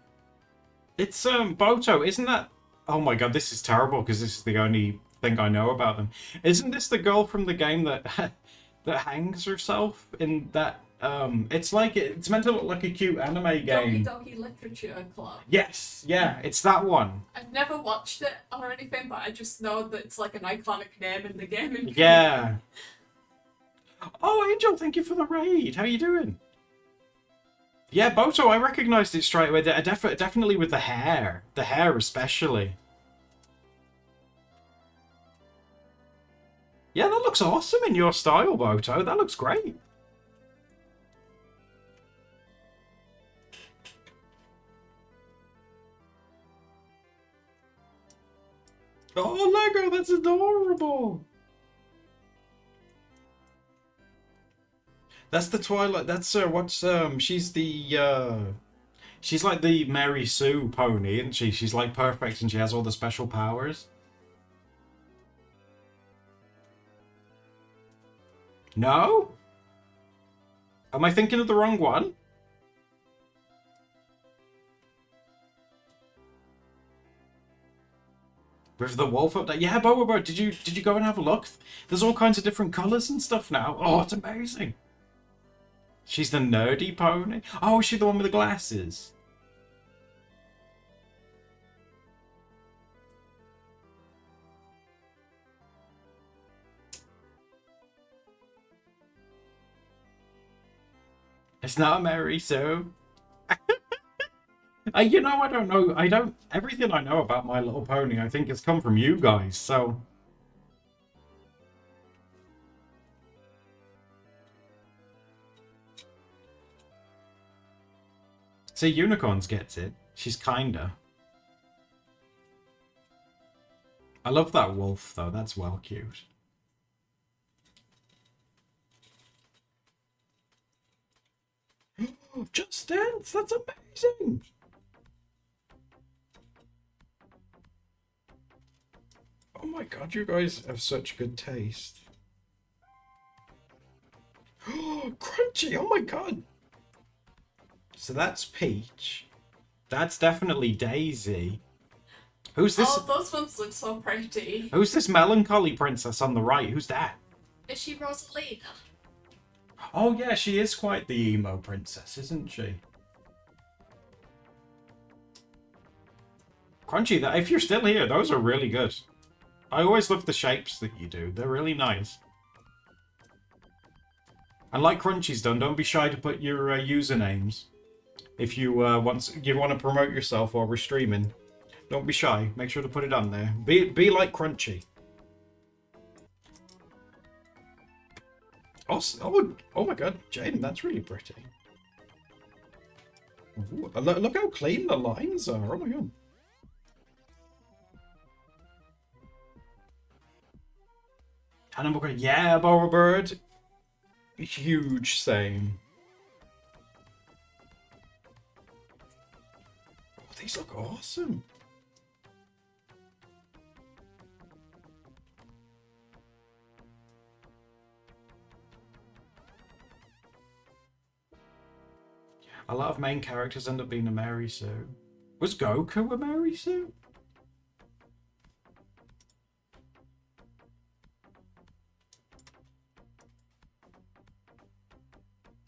it's um Boto, isn't that? Oh my god, this is terrible because this is the only thing I know about them. Isn't this the girl from the game that that hangs herself in that? Um, it's like it's meant to look like a cute anime game. Doki Doki Literature Club. Yes, yeah, it's that one. I've never watched it or anything, but I just know that it's like an iconic name in the gaming. Yeah. Oh, Angel, thank you for the raid. How are you doing? Yeah, Boto, I recognized it straight away. Def- definitely with the hair. The hair especially. Yeah, that looks awesome in your style, Boto. That looks great. Oh, Lego, that's adorable. That's the Twilight. That's uh, what's um. She's the uh. She's like the Mary Sue pony, isn't she? She's like perfect and she has all the special powers. No? Am I thinking of the wrong one? With the wolf up there. Yeah, Boba Bro, did you did you go and have a look? There's all kinds of different colours and stuff now. Oh, it's amazing. She's the nerdy pony. Oh, is she the one with the glasses? It's not Mary Sue. uh, you know, I don't know. I don't. Everything I know about My Little Pony, I think, has come from you guys. So. See, Unicorns gets it. She's kinda. I love that wolf, though. That's well cute. Just Dance! That's amazing! Oh my god, you guys have such good taste. Oh, crunchy! Oh my god! So that's Peach. That's definitely Daisy. Who's this? Oh, those ones look so pretty. Who's this melancholy princess on the right? Who's that? Is she Rosalina? Oh yeah, she is quite the emo princess, isn't she? Crunchy, that if you're still here, those are really good. I always love the shapes that you do. They're really nice. And like Crunchy's done, don't be shy to put your uh, usernames. If you uh, want you want to promote yourself while we're streaming, don't be shy. Make sure to put it on there. Be be like Crunchy. Oh, oh, oh my god, Jaden, that's really pretty. Ooh, look, how clean the lines are. Oh my god. Crossing, yeah, Bowerbird. Huge same. These look awesome. A lot of main characters end up being a Mary Sue. Was Goku a Mary Sue?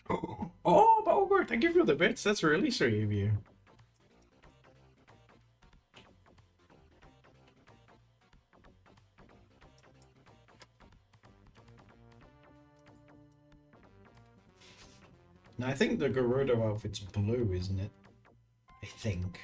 Oh, oh Bulgur, thank you for the bits. That's really sweet of you. Now, I think the Gerudo outfit's blue, isn't it? I think.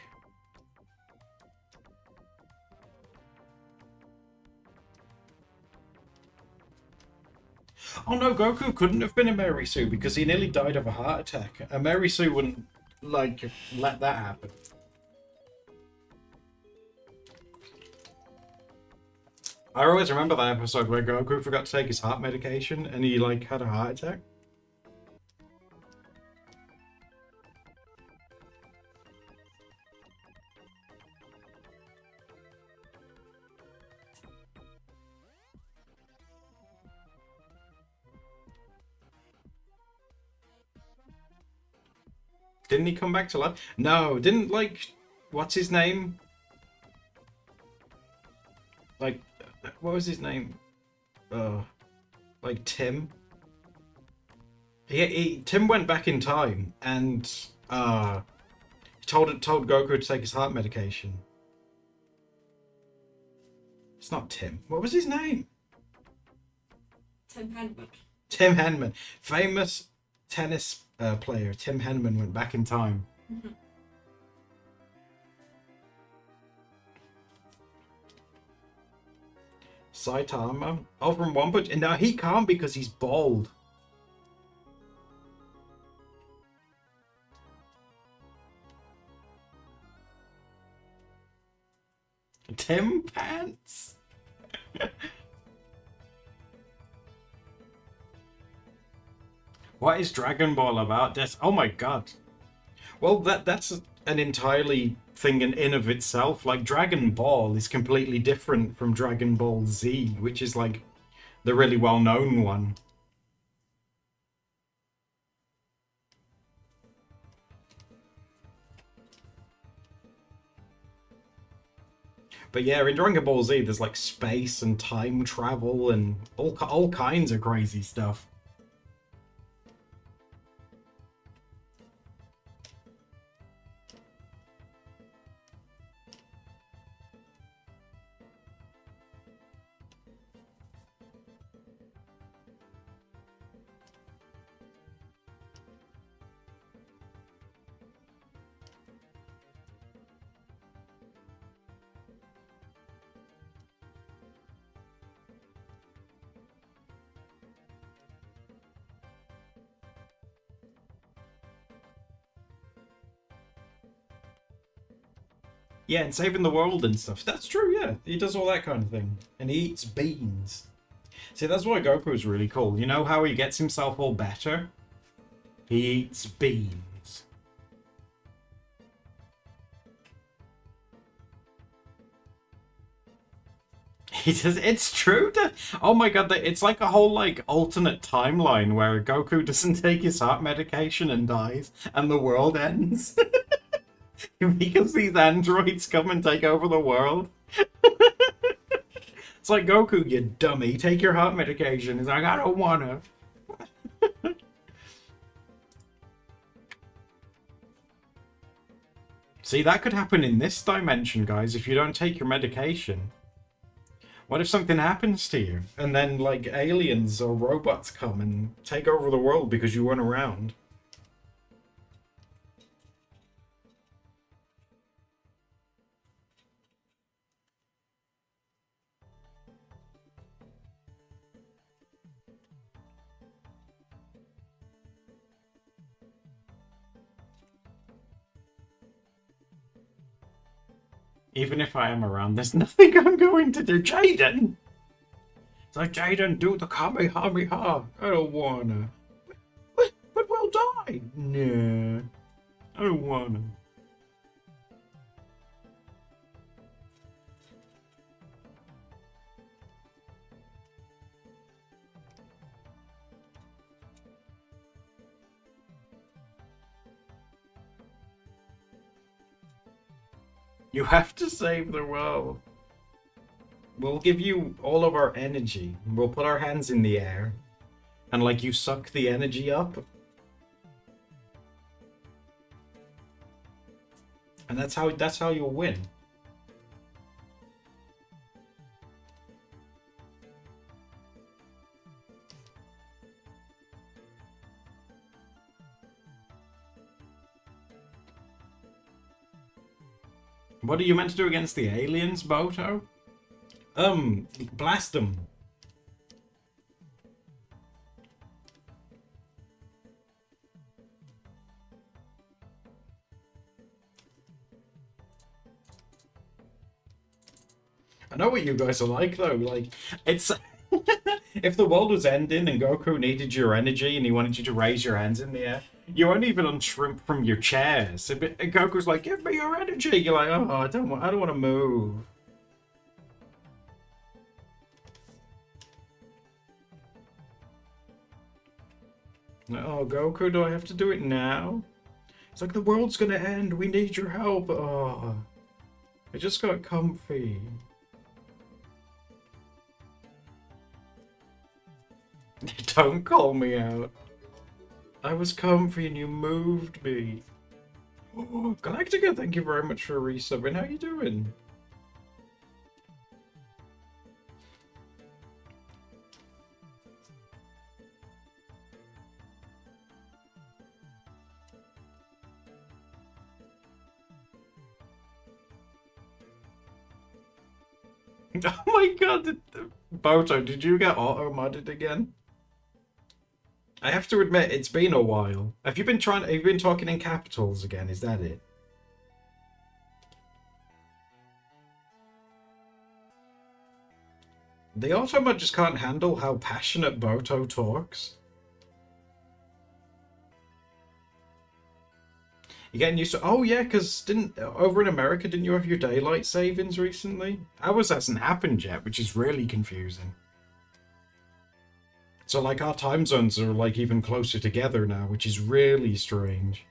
Oh no, Goku couldn't have been a Mary Sue because he nearly died of a heart attack. A Mary Sue wouldn't, like, let that happen. I always remember that episode where Goku forgot to take his heart medication and he, like, had a heart attack. Didn't he come back to life? No, didn't like what's his name? Like what was his name? Uh like Tim. He, he Tim went back in time and uh told told Goku to take his heart medication. It's not Tim. What was his name? Tim Henman. Tim Henman, famous tennis uh, player Tim Henman went back in time. Mm-hmm. Saitama. Oh, from One Punch. And now he can't because he's bald. Tim Pants? what is Dragon Ball about? That's, oh my god. Well, that that's an entirely thing in, in of itself. Like Dragon Ball is completely different from Dragon Ball Z, which is like the really well known one. But yeah, in Dragon Ball Z, there's like space and time travel and all all kinds of crazy stuff. Yeah, and saving the world and stuff. That's true, yeah. He does all that kind of thing. And he eats beans. See, that's why Goku's really cool. You know how he gets himself all better? He eats beans. He does, it's true. To, oh my god, it's like a whole like alternate timeline where Goku doesn't take his heart medication and dies, and the world ends. because these androids come and take over the world. it's like Goku, you dummy. Take your heart medication. He's like, I don't wanna. See, that could happen in this dimension, guys, if you don't take your medication. What if something happens to you? And then, like, aliens or robots come and take over the world because you weren't around? Even if I am around, there's nothing I'm going to do. Jaden! It's like, Jaden, do the Kamehameha. I don't wanna. But, but we'll die. Nah. I don't wanna. You have to save the world. We'll give you all of our energy. We'll put our hands in the air. And like you suck the energy up. And that's how that's how you'll win. What are you meant to do against the aliens, Boto? Um, blast them. I know what you guys are like, though. Like, it's... if the world was ending and Goku needed your energy and he wanted you to raise your hands in the air, you won't even unshrimp from your chairs. And Goku's like, "Give me your energy." You're like, "Oh, I don't want. I don't want to move." Oh, Goku, do I have to do it now? It's like the world's gonna end. We need your help. Oh, I just got comfy. Don't call me out. I was comfy and you moved me. Oh, Galactica, thank you very much for resubbing. How are you doing? Oh my god, did, Boto, did you get auto modded again? I have to admit, it's been a while. Have you been trying? Have you been talking in capitals again? Is that it? The auto mod just can't handle how passionate Boto talks. You're getting used to. Oh yeah, because didn't over in America didn't you have your daylight savings recently? Ours hasn't happened yet, which is really confusing. So like our time zones are like even closer together now, which is really strange.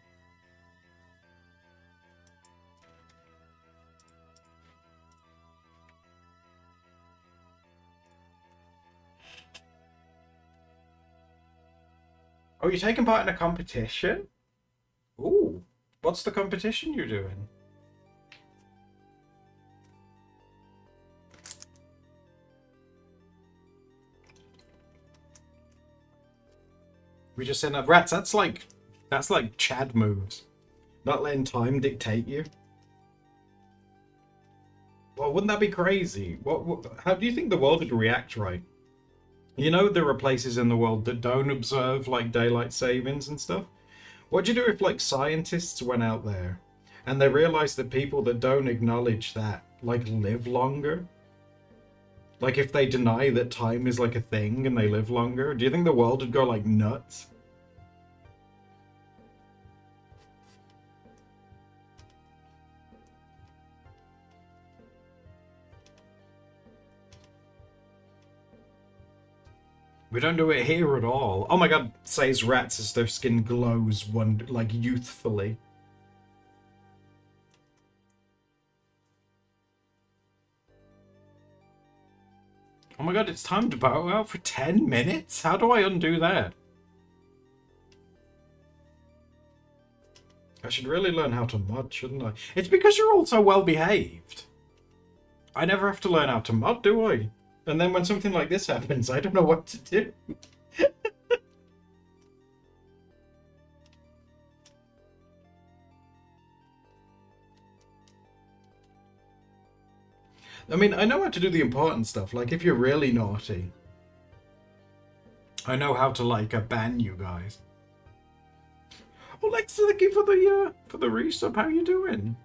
Oh, you're taking part in a competition? Ooh. What's the competition you're doing? We just end up rats. That's like that's like Chad moves. Not letting time dictate you. Well, wouldn't that be crazy? What, what how do you think the world would react right? You know there are places in the world that don't observe like daylight savings and stuff. What'd you do if like scientists went out there and they realized that people that don't acknowledge that like live longer? Like if they deny that time is like a thing and they live longer, do you think the world would go like nuts? We don't do it here at all. Oh my god, says rats as their skin glows one like youthfully. Oh my god, it's time to bow out for 10 minutes? How do I undo that? I should really learn how to mod, shouldn't I? It's because you're all so well behaved. I never have to learn how to mod, do I? And then when something like this happens, I don't know what to do. I mean, I know how to do the important stuff. Like, if you're really naughty, I know how to, like, uh, ban you guys. Lex, thank you for the, uh, for the resub. How are you doing?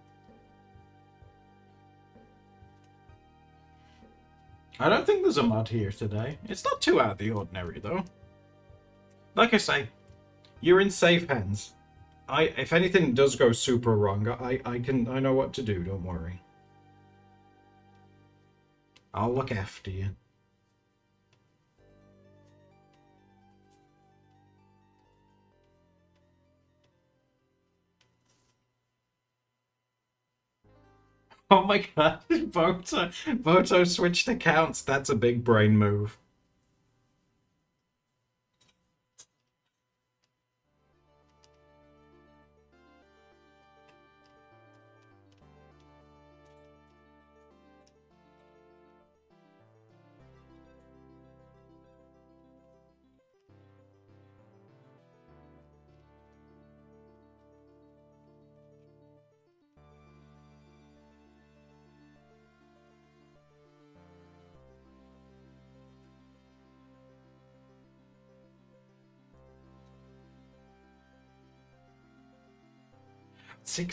I don't think there's a mod here today. It's not too out of the ordinary, though. Like I say, you're in safe hands. I, if anything does go super wrong, I, I can, I know what to do. Don't worry. I'll look after you. Oh my god, Boto, Boto switched accounts. That's a big brain move.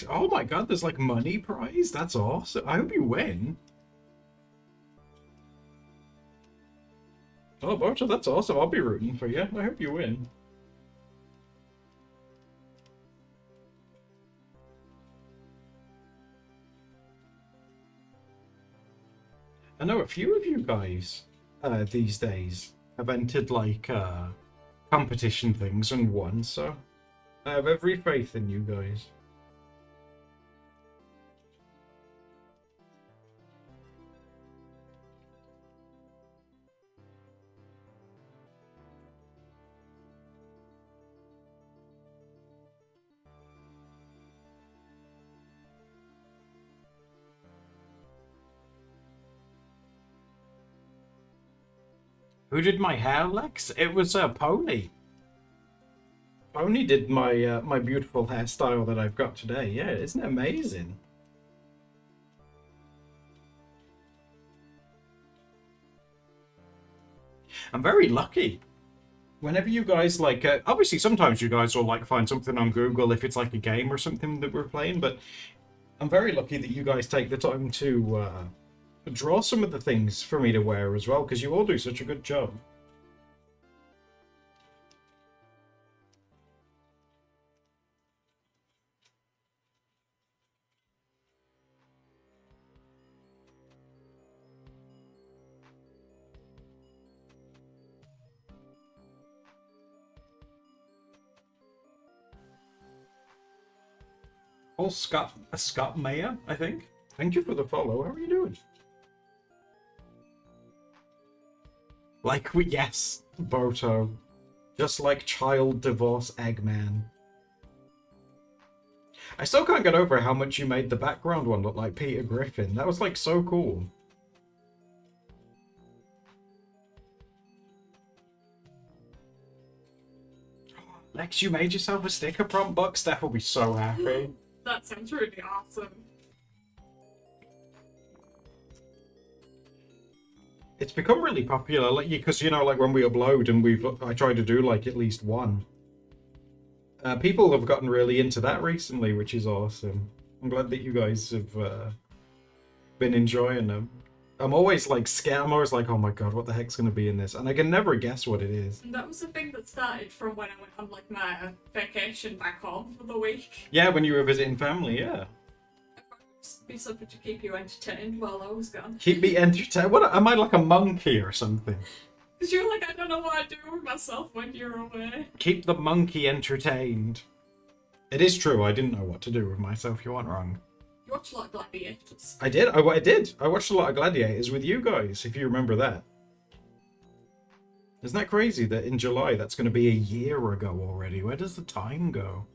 Oh my god, there's like money prize. That's awesome. I hope you win. Oh, Boto, that's awesome. I'll be rooting for you. I hope you win. I know a few of you guys uh, these days have entered like uh, competition things and won, so I have every faith in you guys. Who did my hair, Lex? It was a uh, Pony. Pony did my uh, my beautiful hairstyle that I've got today. Yeah, isn't it amazing? I'm very lucky. Whenever you guys like, uh, obviously sometimes you guys will like find something on Google if it's like a game or something that we're playing, but I'm very lucky that you guys take the time to uh, draw some of the things for me to wear as well, because you all do such a good job. Scott, uh, Scott Mayer, I think. Thank you for the follow. How are you doing? Like we, yes, Boto. Just like child divorce Eggman. I still can't get over how much you made the background one look like Peter Griffin. That was like so cool. Lex, you made yourself a sticker prompt box. Steph will be so happy. That sounds really awesome. It's become really popular, like because you know, like when we upload and we've I try to do like at least one. Uh, people have gotten really into that recently, which is awesome. I'm glad that you guys have uh, been enjoying them. I'm always like scared. I'm always like, oh my god, what the heck's gonna be in this? And I can never guess what it is. And that was the thing that started from when I went on like my vacation back home for the week. Yeah, when you were visiting family, yeah. Be something to keep you entertained while I was gone. Keep me entertained. What am I like a monkey or something? Because you're like, I don't know what I do with myself when you're away. Keep the monkey entertained. It is true. I didn't know what to do with myself. You aren't wrong. You watch a lot of gladiators. I did. I, I did. I watched a lot of Gladiators with you guys, if you remember that. Isn't that crazy that in July that's going to be a year ago already? Where does the time go?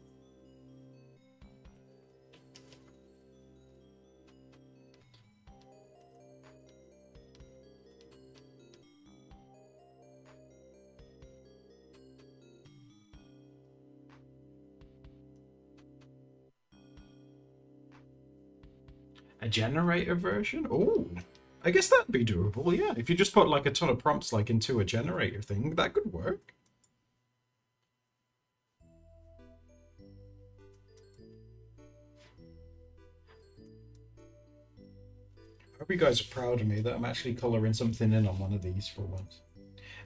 A generator version? Oh, I guess that'd be doable, yeah. If you just put like a ton of prompts like into a generator thing, that could work. I hope you guys are proud of me that I'm actually colouring something in on one of these for once.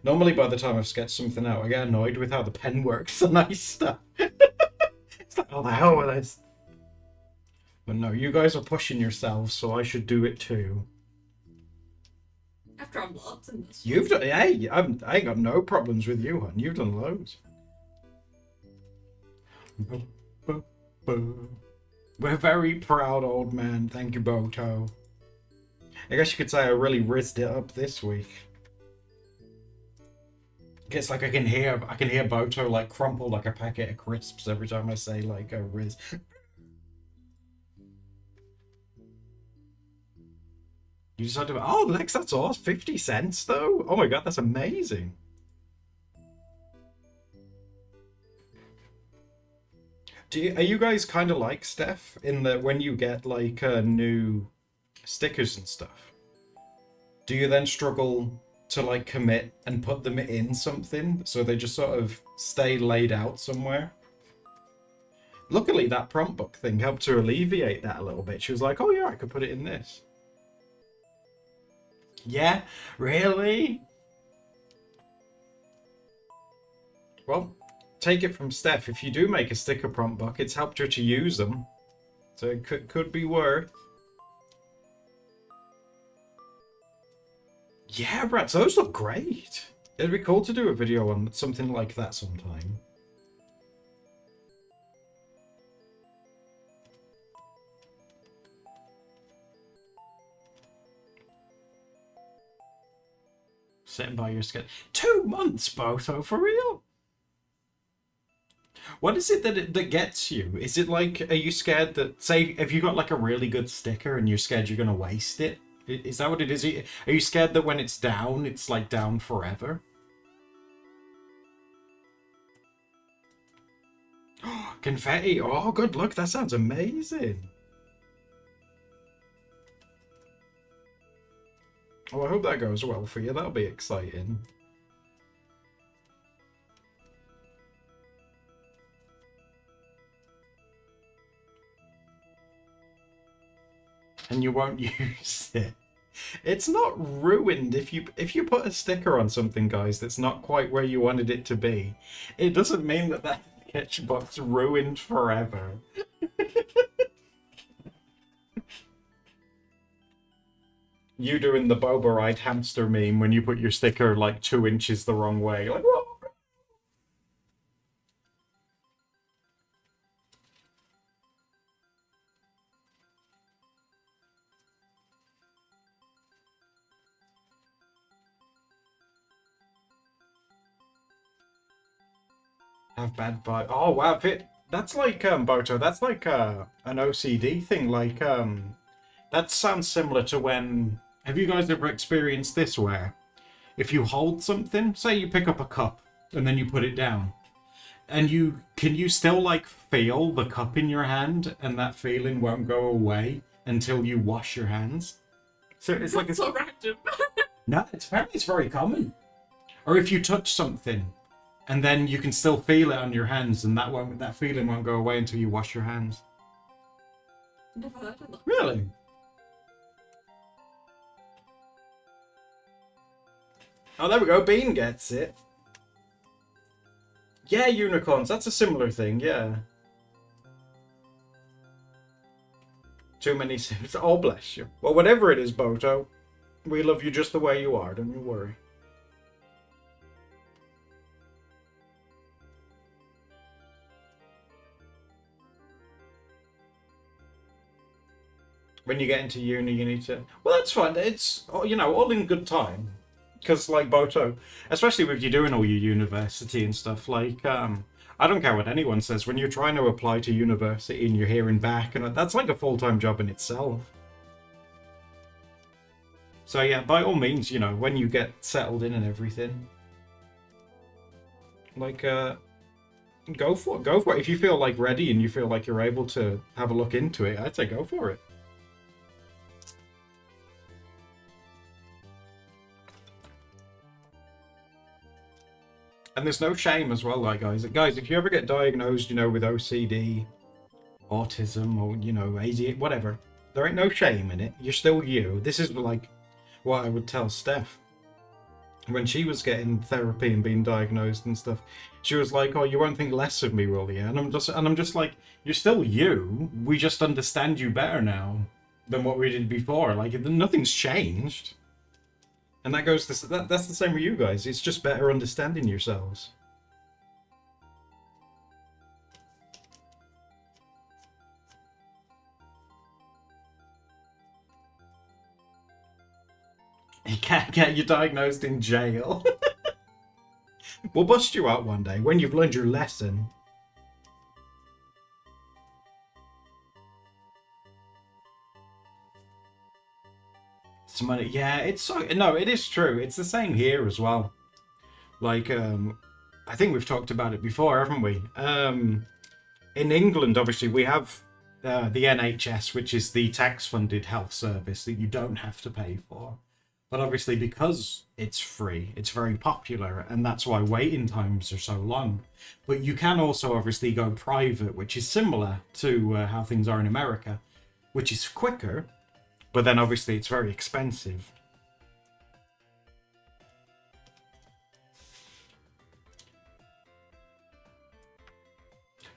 Normally by the time I've sketched something out, I get annoyed with how the pen works on nice stuff. it's like, oh the hell with this. But no, you guys are pushing yourselves, so I should do it too. I've drawn lots in this. You've done, hey, I'm, I ain't got no problems with you, hon. You've done loads. We're very proud, old man. Thank you, Boto. I guess you could say I really rizzed it up this week. It's like I can hear, I can hear Boto like crumple like a packet of crisps every time I say like a riz. You decided to, oh, Lex, that's all 50 cents though? Oh my god, that's amazing. Do you, are you guys kind of like Steph in that when you get like uh, new stickers and stuff, do you then struggle to like commit and put them in something so they just sort of stay laid out somewhere? Luckily, that prompt book thing helped to alleviate that a little bit. She was like, oh yeah, I could put it in this. Yeah, really? Well, take it from Steph. If you do make a sticker prompt book, it's helped her to use them. So it could, could be worth. Yeah, rats, those look great. It'd be cool to do a video on something like that sometime. Sitting by your skin. Two months, Boto, for real? What is it that it, that gets you? Is it like, are you scared that, say, if you got like a really good sticker and you're scared you're gonna waste it? Is that what it is? Are you scared that when it's down, it's like down forever? Confetti! Oh, good luck. That sounds amazing. Oh, I hope that goes well for you. That'll be exciting. And you won't use it. It's not ruined if you if you put a sticker on something, guys, that's not quite where you wanted it to be. It doesn't mean that that sketchbox ruined forever. you doing the Boba hamster meme when you put your sticker like two inches the wrong way. Like, what? Have bad vibe. Oh wow, it, that's like um Boto. That's like uh, an OCD thing. Like um, that sounds similar to when. Have you guys ever experienced this where, if you hold something, say you pick up a cup and then you put it down, and you can you still like feel the cup in your hand, and that feeling won't go away until you wash your hands. So it's like a, so random. no, it's apparently it's very common. Or if you touch something and then you can still feel it on your hands, and that won't that feeling won't go away until you wash your hands. Never heard of that. Really? Oh, there we go. Bean gets it. Yeah, unicorns. That's a similar thing. Yeah. Too many sims. Oh, bless you. Well, whatever it is, Boto, we love you just the way you are. Don't you worry. when you get into uni, you need to. Well, that's fine. It's you know all in good time, because like Boto, especially if you're doing all your university and stuff. Like, um, I don't care what anyone says. When you're trying to apply to university and you're hearing back, and that's like a full time job in itself. So yeah, by all means, you know, when you get settled in and everything, like, uh, go for it. Go for it. If you feel like ready and you feel like you're able to have a look into it, I'd say go for it. And there's no shame as well, like guys. Guys, if you ever get diagnosed, you know, with OCD, autism, or you know, ADHD, whatever, there ain't no shame in it. You're still you. This is like what I would tell Steph when she was getting therapy and being diagnosed and stuff. She was like, "Oh, you won't think less of me, will you?" And I'm just, and I'm just like, "You're still you. We just understand you better now than what we did before. Like nothing's changed." And that goes to, that, that's the same with you guys. It's just better understanding yourselves. You can't get you diagnosed in jail. we'll bust you out one day when you've learned your lesson. Money. Yeah, it's so no, it is true. It's the same here as well. Like, um, I think we've talked about it before, haven't we? Um, in England, obviously, we have uh, the NHS, which is the tax-funded health service that you don't have to pay for. But obviously, because it's free, it's very popular, and that's why waiting times are so long. But you can also obviously go private, which is similar to uh, how things are in America, which is quicker, but then obviously it's very expensive.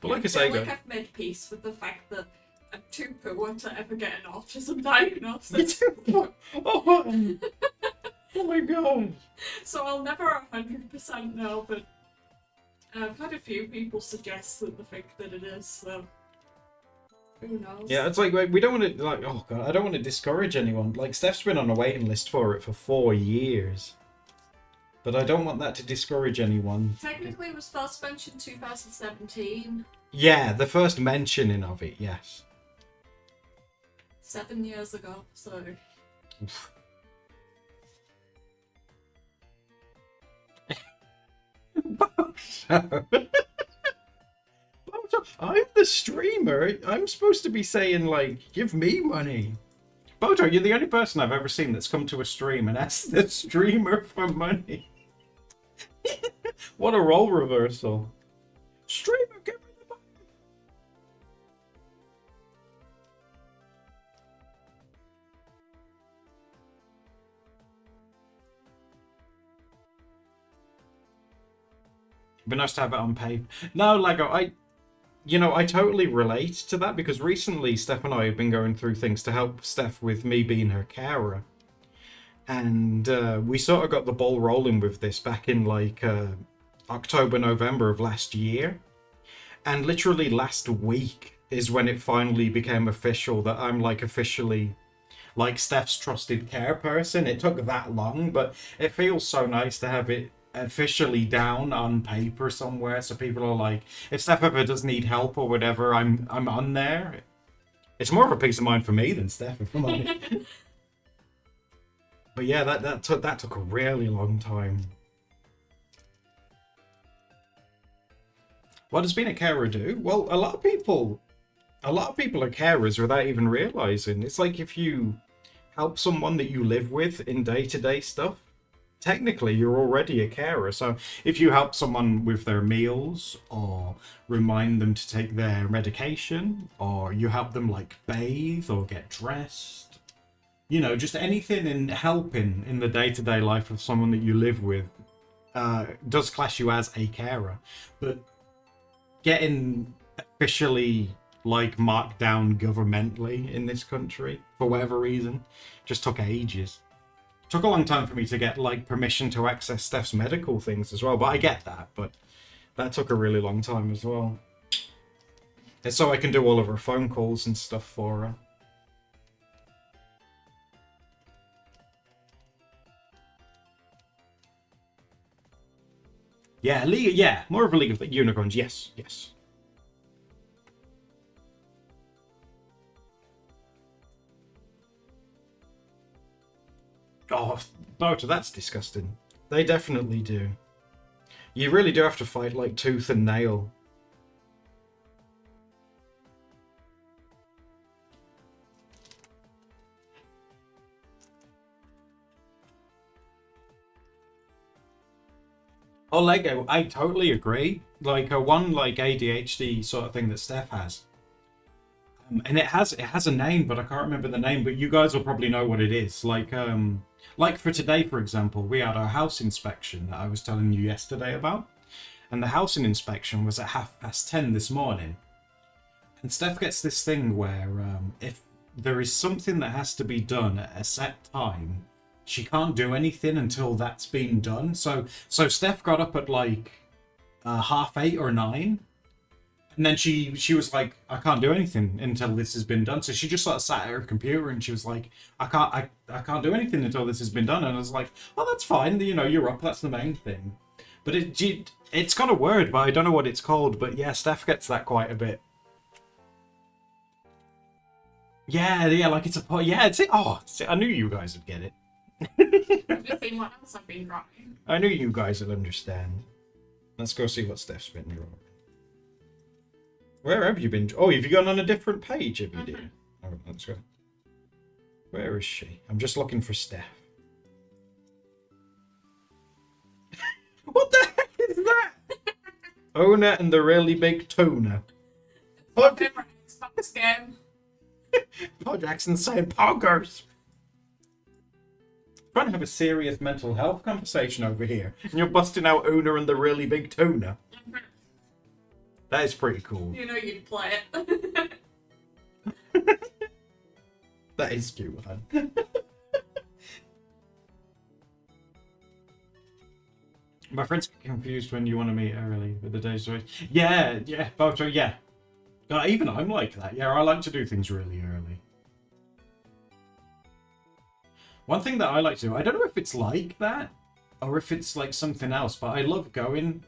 But like I, I say, like I've made peace with the fact that I'm too poor to ever get an autism diagnosis. oh, oh my god! So I'll never 100% know, but I've had a few people suggest that the think that it is. So who knows? Yeah, it's like we don't want to like. Oh god, I don't want to discourage anyone. Like Steph's been on a waiting list for it for four years, but I don't want that to discourage anyone. Technically, it was first mentioned 2017. Yeah, the first mentioning of it. Yes. Seven years ago. So. I'm the streamer. I'm supposed to be saying, like, give me money. Boto, you're the only person I've ever seen that's come to a stream and asked the streamer for money. what a role reversal. Streamer, give me the money! It'd be nice to have it on paper. No, Lego, I you know, I totally relate to that because recently Steph and I have been going through things to help Steph with me being her carer. And uh, we sort of got the ball rolling with this back in like uh, October, November of last year. And literally last week is when it finally became official that I'm like officially like Steph's trusted care person. It took that long, but it feels so nice to have it officially down on paper somewhere so people are like if Steph ever does need help or whatever, I'm I'm on there. It's more of a peace of mind for me than Steph, if I'm honest. but yeah, that that took that took a really long time. What does being a carer do? Well, a lot of people, a lot of people are carers without even realizing. It's like if you help someone that you live with in day-to-day stuff, technically you're already a carer. So if you help someone with their meals or remind them to take their medication or you help them like bathe or get dressed, you know, just anything in helping in the day-to-day life of someone that you live with uh, does class you as a carer. But getting officially like marked down governmentally in this country for whatever reason just took ages. Took a long time for me to get like permission to access Steph's medical things as well, but I get that, but that took a really long time as well. It's so I can do all of her phone calls and stuff for her. Yeah, league. Yeah, more of a league of unicorns. Yes, yes. Oh, Boto, that's disgusting. They definitely do. You really do have to fight like tooth and nail. Oh, Lego, I totally agree. Like a one like ADHD sort of thing that Steph has. Um, and it has it has a name, but I can't remember the name. But you guys will probably know what it is. Like um, like for today, for example, we had our house inspection that I was telling you yesterday about, and the housing inspection was at half past ten this morning. And Steph gets this thing where um, if there is something that has to be done at a set time, she can't do anything until that's been done. So so Steph got up at like uh, half eight or nine and then she she was like, I can't do anything until this has been done. So she just sort of sat at her computer and she was like, I can't I, I can't do anything until this has been done. And I was like, oh, that's fine. You know, you're up. That's the main thing. But it it's got a word, but I don't know what it's called. But yeah, Steph gets that quite a bit. Yeah, yeah, like it's a yeah. It's it. Oh, I knew you guys would get it. what else I've been writing. I knew you guys would understand. Let's go see what Steph's been drawing. Where have you been? Oh, have you gone on a different page, have you, dear? Oh, let's go. Where is she? I'm just looking for Steph. what the heck is that? Owner and the really big tuna. Pod- Xbox game. Paul Jackson saying poggers. Trying to have a serious mental health conversation over here, and you're busting out Una and the really big tuna. That is pretty cool. You know you'd play it. that is cute, man. My friends get confused when you want to meet early with the day's race. Yeah, yeah, Boto, yeah. Uh, even I'm like that. Yeah, I like to do things really early. One thing that I like to do, I don't know if it's like that or if it's like something else, but I love going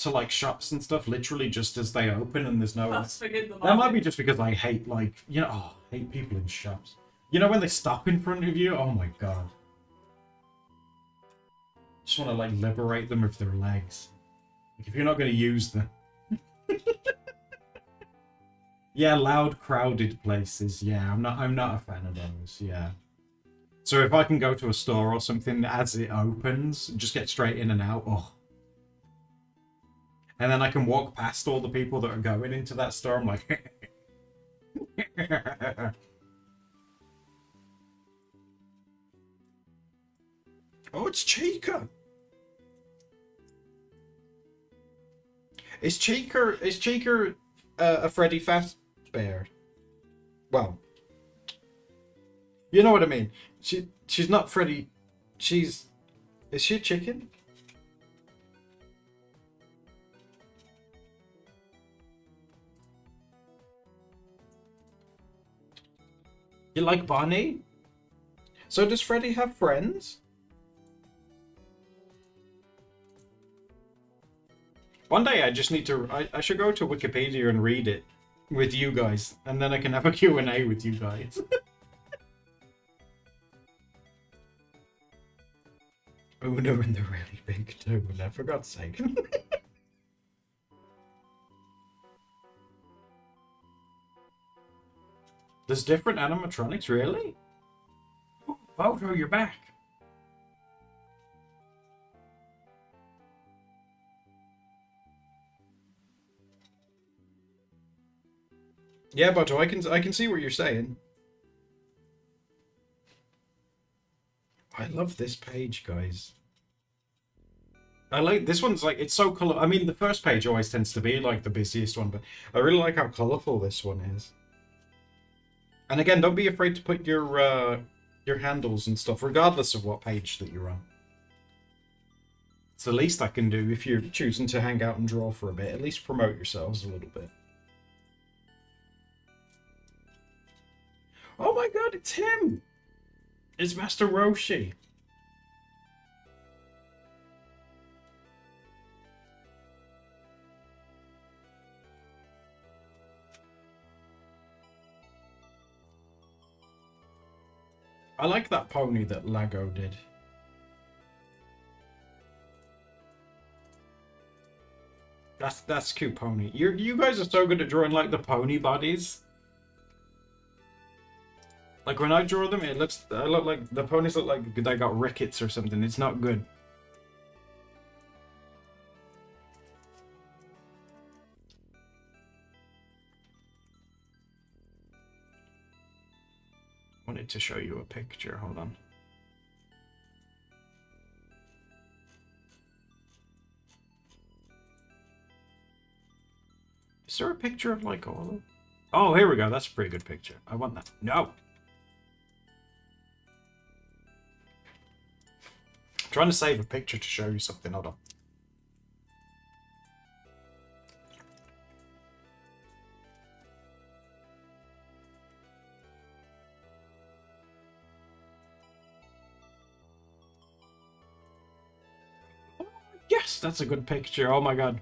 to like shops and stuff literally just as they open and there's no that might be just because i hate like you know oh, I hate people in shops. You know when they stop in front of you? Oh my god. Just want to like liberate them with their legs. Like if you're not going to use them. Yeah loud crowded places. Yeah i'm not i'm not a fan of those. Yeah. So if i can go to a store or something as it opens just get straight in and out oh and then I can walk past all the people that are going into that store. I'm like, oh, it's Chica. Is Chica is Chica uh, a Freddy Fazbear? Well, you know what I mean. She she's not Freddy. She's is she a chicken? You like Barney? So does Freddy have friends? One day I just need to. I, I should go to Wikipedia and read it with you guys, and then I can have a Q&A with you guys. Uno and the really big tool, for God's sake. There's different animatronics, really? Oh, you're back. Yeah, Boto, I can I can see what you're saying. I love this page, guys. I like this one's like it's so color. I mean, the first page always tends to be like the busiest one, but I really like how colorful this one is. And again, don't be afraid to put your uh, your handles and stuff, regardless of what page that you're on. It's the least I can do if you're choosing to hang out and draw for a bit. At least promote yourselves a little bit. Oh my god, it's him! It's Master Roshi. I like that pony that Lego did. That's that's cute pony. You you guys are so good at drawing like the pony bodies. Like when I draw them, it looks I look like the ponies look like they got rickets or something. It's not good. Wanted to show you a picture. Hold on. Is there a picture of like all? Oh, here we go. That's a pretty good picture. I want that. No. I'm trying to save a picture to show you something. Hold on. That's a good picture. Oh my god.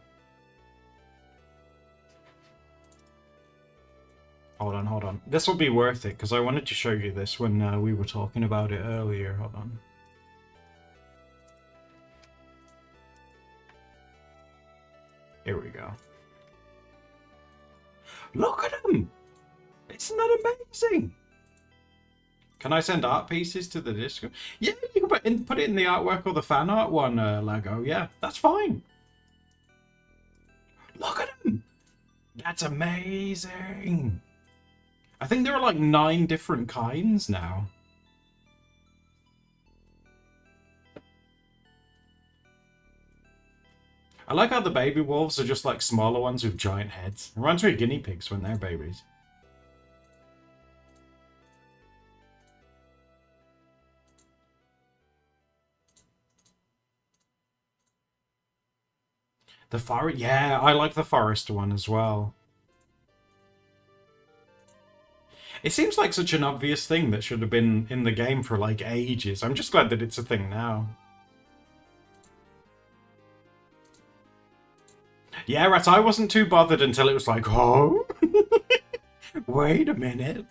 Hold on, hold on. This will be worth it, because I wanted to show you this when uh, we were talking about it earlier. Hold on. Here we go. Look at him! Isn't that amazing? Can I send art pieces to the Discord? Yeah, you can put, in, put it in the artwork or the fan art one, uh, Lego. Yeah, that's fine. Look at him! That's amazing! I think there are like nine different kinds now. I like how the baby wolves are just like smaller ones with giant heads. It reminds me of guinea pigs when they're babies. The forest, yeah, I like the forest one as well. It seems like such an obvious thing that should have been in the game for like ages. I'm just glad that it's a thing now. Yeah, Rat, I wasn't too bothered until it was like, oh, wait a minute.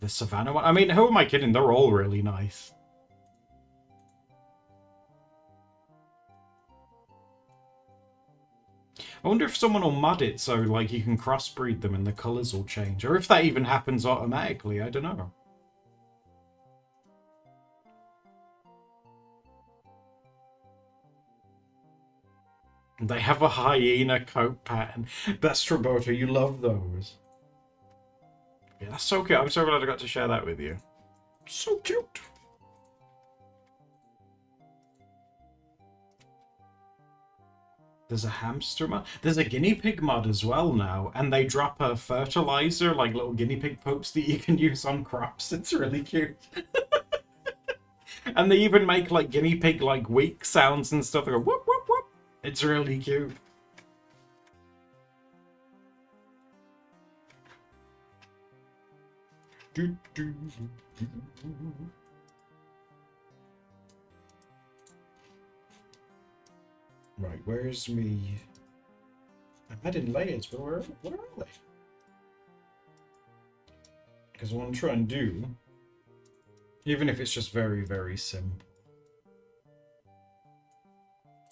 The Savannah one? I mean, who am I kidding? They're all really nice. I wonder if someone will mod it so like you can crossbreed them and the colours will change. Or if that even happens automatically, I don't know. They have a hyena coat pattern. Best Traboto, you love those. Yeah, that's so cute. I'm so glad I got to share that with you. So cute. There's a hamster mod. There's a guinea pig mod as well now, and they drop a fertilizer, like little guinea pig poops that you can use on crops. It's really cute. and they even make like guinea pig like weak sounds and stuff. They go whoop whoop whoop. It's really cute. Do, do, do, Right, where's me? I'm adding layers, but where, where are they? Because what I'm trying to do, even if it's just very, very simple,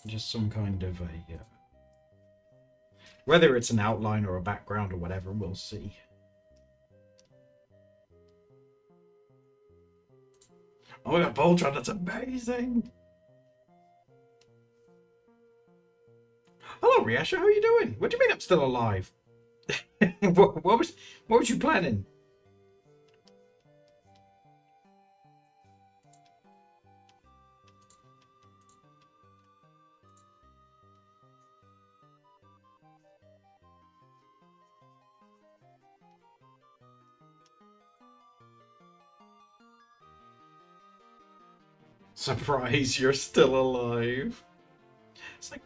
just some kind of a, uh, whether it's an outline or a background or whatever, we'll see. Oh, we got Voltron, that's amazing! Hello, Riasha. How are you doing? What do you mean I'm still alive? what, what, was what was you planning? Surprise, you're still alive. It's like,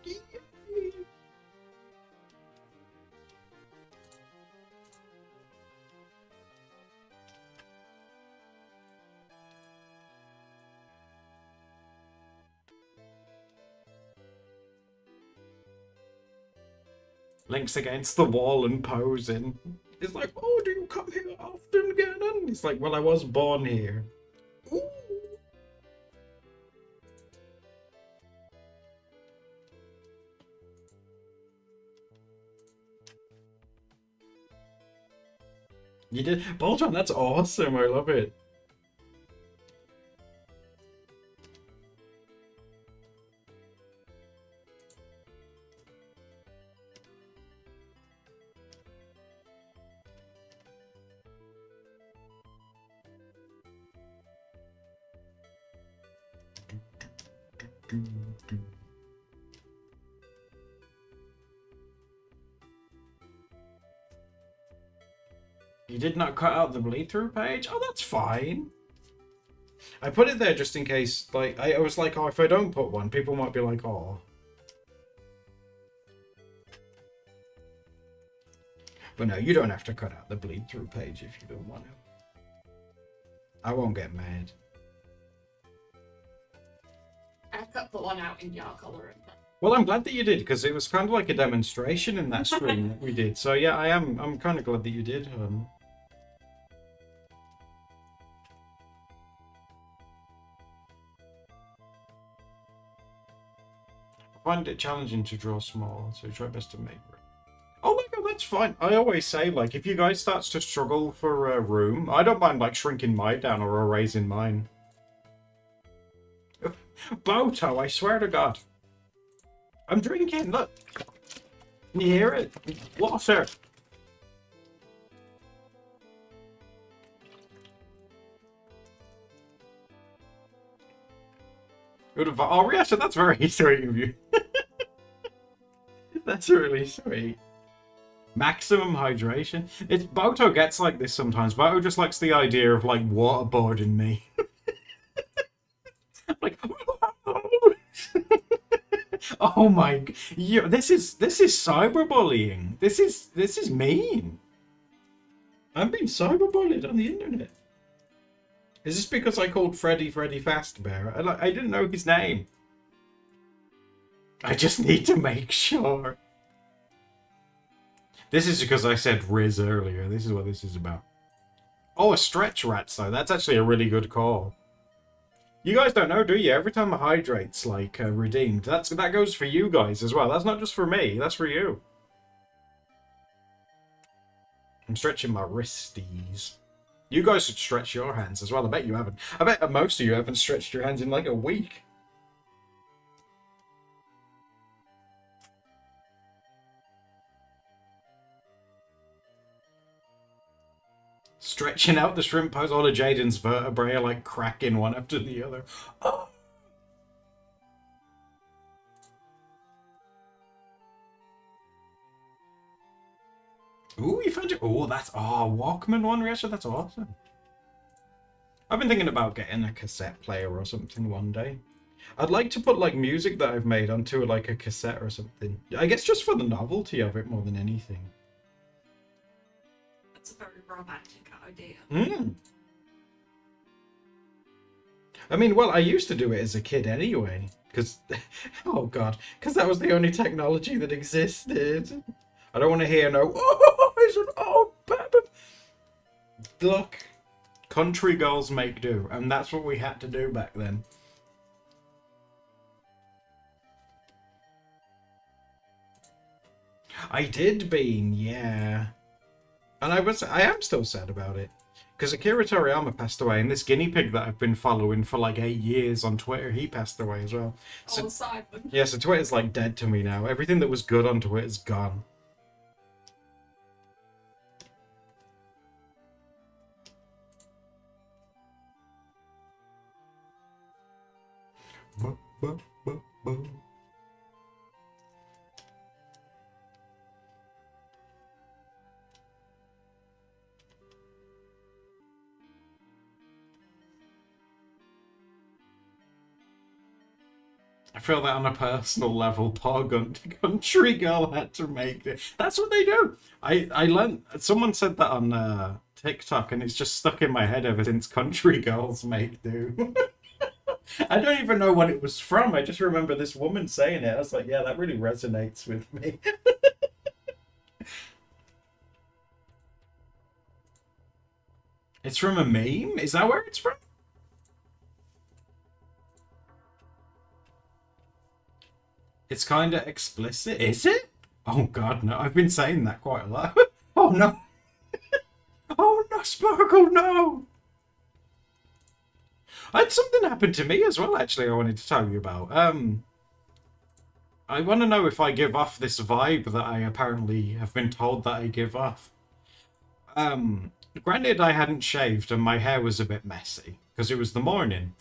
Link's against the wall and posing. He's like, oh, do you come here often, Ganon? He's like, well, I was born here. Ooh. You did? Voltron, that's awesome. I love it. Did not cut out the bleed through page? Oh, that's fine. I put it there just in case, like, I, I was like, oh, if I don't put one, people might be like, oh. But no, you don't have to cut out the bleed through page if you don't want to. I won't get mad. I cut the one out in your colour. Well, I'm glad that you did because it was kind of like a demonstration in that stream that we did. So yeah, I am. I'm kind of glad that you did. Um, find it challenging to draw small, so try best to make room. Oh my god, that's fine. I always say, like, if you guys starts to struggle for a room, I don't mind, like, shrinking mine down or erasing mine. Boto, I swear to God. I'm drinking, look. Can you hear it? Water. Good advice. Oh, so that's very sweet of you. that's really sweet. Maximum hydration. It's Boto gets like this sometimes. Boto just likes the idea of like waterboarding me. like oh my yeah, this is this is cyberbullying this is this is mean i'm being cyberbullied on the internet is this because i called freddy freddy fastbear I, like, I didn't know his name i just need to make sure this is because i said riz earlier this is what this is about oh a stretch rats though that's actually a really good call you guys don't know, do you? Every time a hydrate's like uh, redeemed, that's that goes for you guys as well. That's not just for me. That's for you. I'm stretching my wristies. You guys should stretch your hands as well. I bet you haven't. I bet most of you haven't stretched your hands in like a week. stretching out the shrimp pose. All of Jaden's vertebrae are like cracking one after the other. Oh. Ooh, you found it. Oh, that's oh Walkman one, Rachel. That's awesome. I've been thinking about getting a cassette player or something one day. I'd like to put like music that I've made onto like a cassette or something. I guess just for the novelty of it more than anything. That's a very romantic idea. Hmm. I mean, well, I used to do it as a kid anyway, because, oh god, because that was the only technology that existed. I don't want to hear no, oh, it's an old baby. Look, country girls make do, and that's what we had to do back then. I did, Bean, yeah. And I was, I am still sad about it. Because Akira Toriyama passed away, and this guinea pig that I've been following for like eight years on Twitter, he passed away as well. So, Oh, Simon. yeah, so Twitter's like dead to me now. Everything that was good on Twitter's gone. I feel that on a personal level, poor country girl had to make it. That's what they do. I I learned. Someone said that on uh, TikTok, and it's just stuck in my head ever since. Country girls make do. I don't even know what it was from. I just remember this woman saying it. I was like, yeah, that really resonates with me. it's from a meme. Is that where it's from? It's kind of explicit. Is it? Oh god, no. I've been saying that quite a lot. oh no. oh no, Sparkle, no. I had something happen to me as well, actually, I wanted to tell you about. Um, I want to know if I give off this vibe that I apparently have been told that I give off. Um, granted, I hadn't shaved and my hair was a bit messy because it was the morning.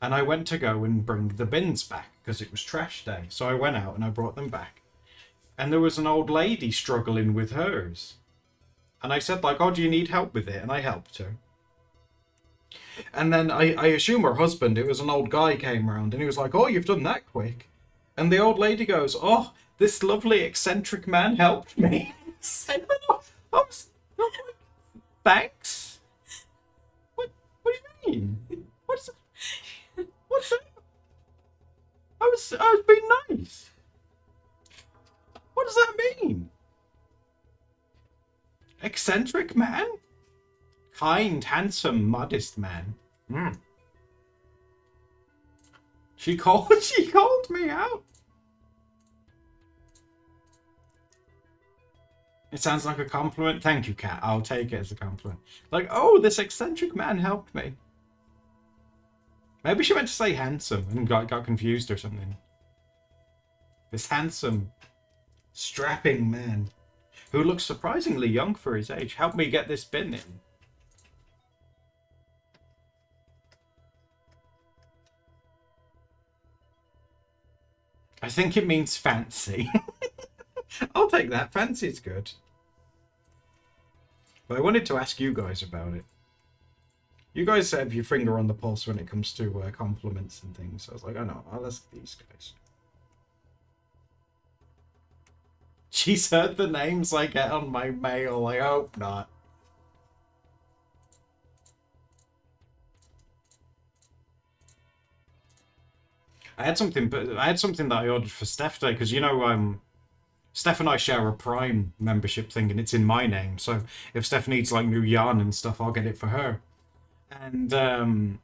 And I went to go and bring the bins back because it was trash day. So I went out and I brought them back. And there was an old lady struggling with hers. And I said, like, oh, do you need help with it? And I helped her. And then I, I assume her husband, it was an old guy, came round and he was like, oh, you've done that quick. And the old lady goes, oh, this lovely eccentric man helped me. Oh, I was, I was thanks? What, what do you mean? What's, what's that? I was, I was being nice. What does that mean? Eccentric man? Kind, handsome, modest man. Hmm. She called. She called me out. It sounds like a compliment. Thank you, Cat. I'll take it as a compliment. Like, oh, this eccentric man helped me. Maybe she meant to say handsome and got, got confused or something. This handsome, strapping man who looks surprisingly young for his age helped me get this bin in. I think it means fancy. I'll take that. Fancy's good. But I wanted to ask you guys about it. You guys have your finger on the pulse when it comes to uh, compliments and things. So I was like, I know, I'll ask these guys. She's heard the names I get on my mail. I hope not. I had something, but I had something that I ordered for Steph today because you know, um, Steph and I share a Prime membership thing, and it's in my name. So if Steph needs like new yarn and stuff, I'll get it for her. And um,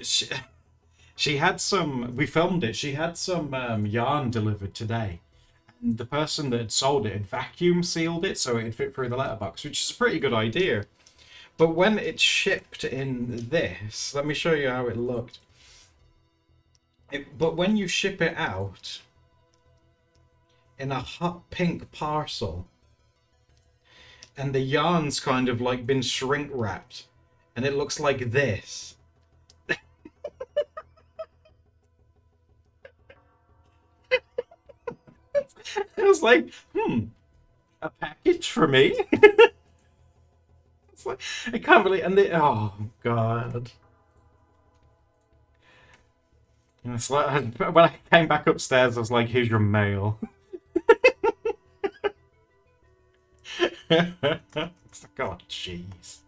she, she had some. We filmed it. She had some um, yarn delivered today, and the person that had sold it had vacuum sealed it so it'd fit through the letterbox, which is a pretty good idea. But when it shipped in this, let me show you how it looked. It, but when you ship it out in a hot pink parcel, and the yarn's kind of like been shrink wrapped, and it looks like this. I was like, hmm. a package for me. it's like I can't believe and they oh god. When I came back upstairs, I was like, "Here's your mail." God, jeez.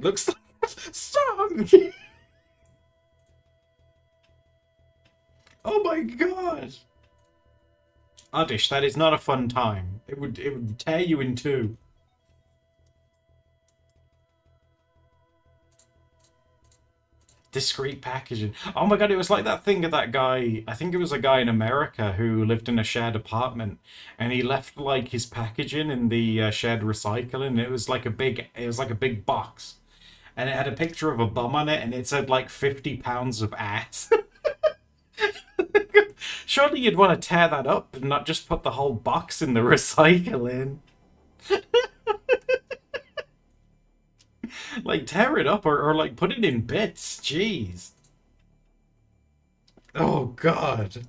Looks like a song. oh my god. Oddish, that is not a fun time. It would it would tear you in two. discreet packaging. Oh my god, it was like that thing of that guy. I think it was a guy in America who lived in a shared apartment, and he left like his packaging in the uh, shared recycling. It was like a big, it was like a big box, and it had a picture of a bum on it, and it said like fifty pounds of ass. Surely you'd want to tear that up and not just put the whole box in the recycling. like tear it up or, or like put it in bits. Jeez. Oh god.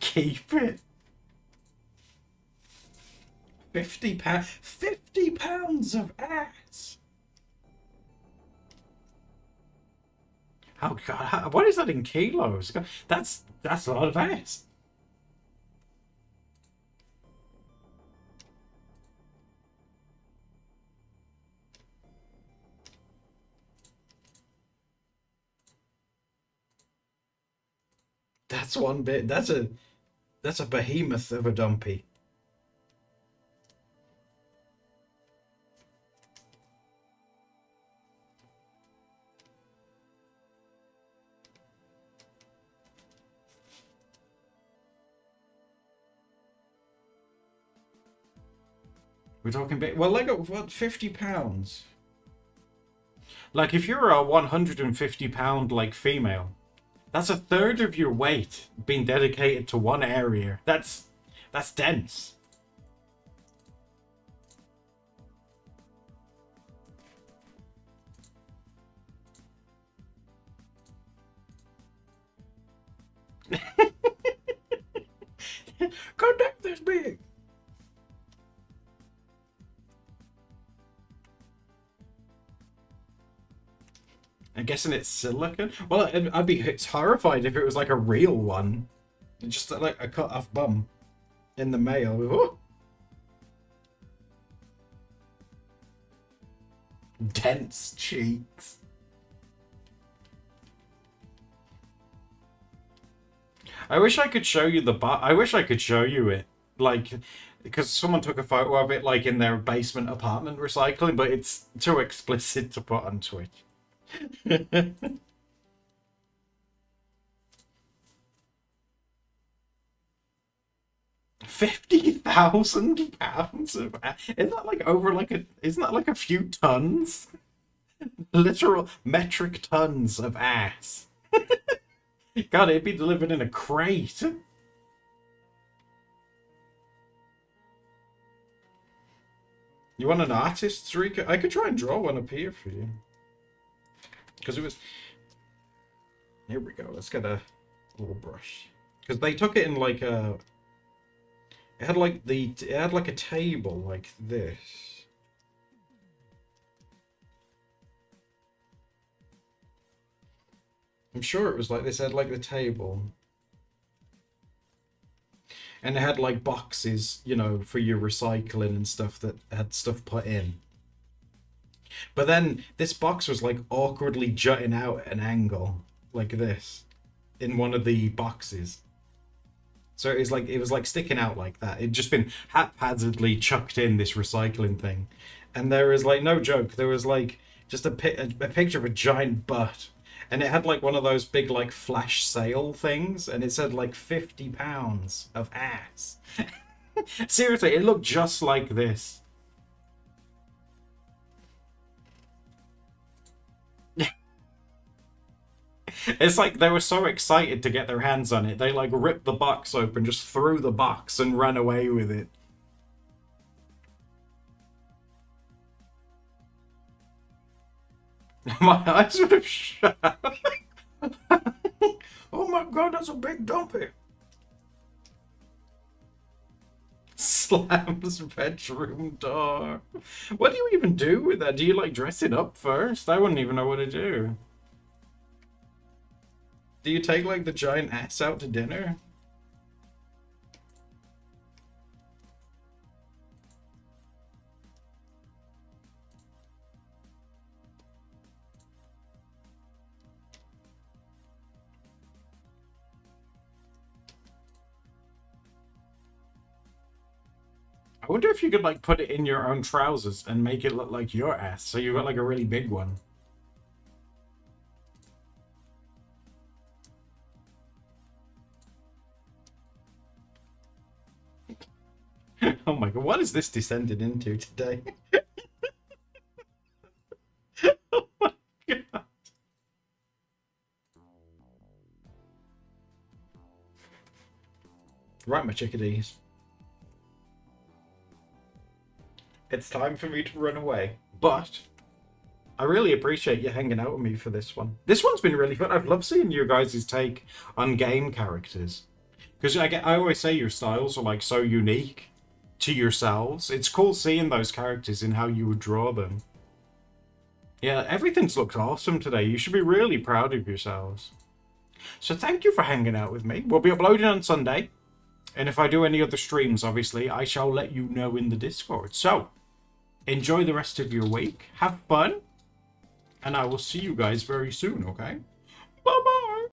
Keep it. Fifty pounds. Fifty pounds of ass. Oh god, what is that in kilos? That's that's a lot of ass. That's one bit. That's a that's a behemoth of a dumpy. We're talking bit. Well, Lego, what, fifty pounds? Like, if you're a one hundred and fifty pound like female, that's a third of your weight being dedicated to one area. That's that's dense. Damn, this big. I'm guessing it's silicon. Well, I'd be horrified if it was like a real one. Just like a cut off bum in the mail. Ooh. Dense cheeks. I wish I could show you the but I wish I could show you it. Like, because someone took a photo of it, like, in their basement apartment recycling, but it's too explicit to put on Twitch. Fifty thousand pounds of ass isn't that like over like a isn't that like a few tons? Literal metric tons of ass. God, it'd be delivered in a crate. You want an artist's recreation? I could try and draw one up here for you. Because it was... Here we go. Let's get a little brush. Because they took it in like a... It had like the... It had like a table like this. I'm sure it was like this. It had like the table. And it had like boxes, you know, for your recycling and stuff that had stuff put in. But then this box was like awkwardly jutting out at an angle like this in one of the boxes. So it was like it was like sticking out like that. It'd just been haphazardly chucked in this recycling thing, and there was like no joke. There was like just a, pi- a picture of a giant butt, and it had like one of those big like flash sale things, and it said like fifty pounds of ass. Seriously, it looked just like this. It's like they were so excited to get their hands on it, they like ripped the box open, just threw the box and ran away with it. my eyes would have shut. oh my god, that's a big dumpy. Slams bedroom door. What do you even do with that? Do you like dress it up first? I wouldn't even know what to do. Do you take like the giant ass out to dinner? I wonder if you could like put it in your own trousers and make it look like your ass, so you got like a really big one. oh my god, what is this descended into today? oh my god. Right, my chickadees. It's time for me to run away. But I really appreciate you hanging out with me for this one. This one's been really fun. I've loved seeing your guys' take on game characters. Because I, get, I always say your styles are like so unique to yourselves. It's cool seeing those characters and how you would draw them. Yeah, everything's looked awesome today. You should be really proud of yourselves. So thank you for hanging out with me. We'll be uploading on Sunday. And if I do any other streams, obviously, I shall let you know in the Discord. So, enjoy the rest of your week. Have fun. And I will see you guys very soon, okay? Bye-bye.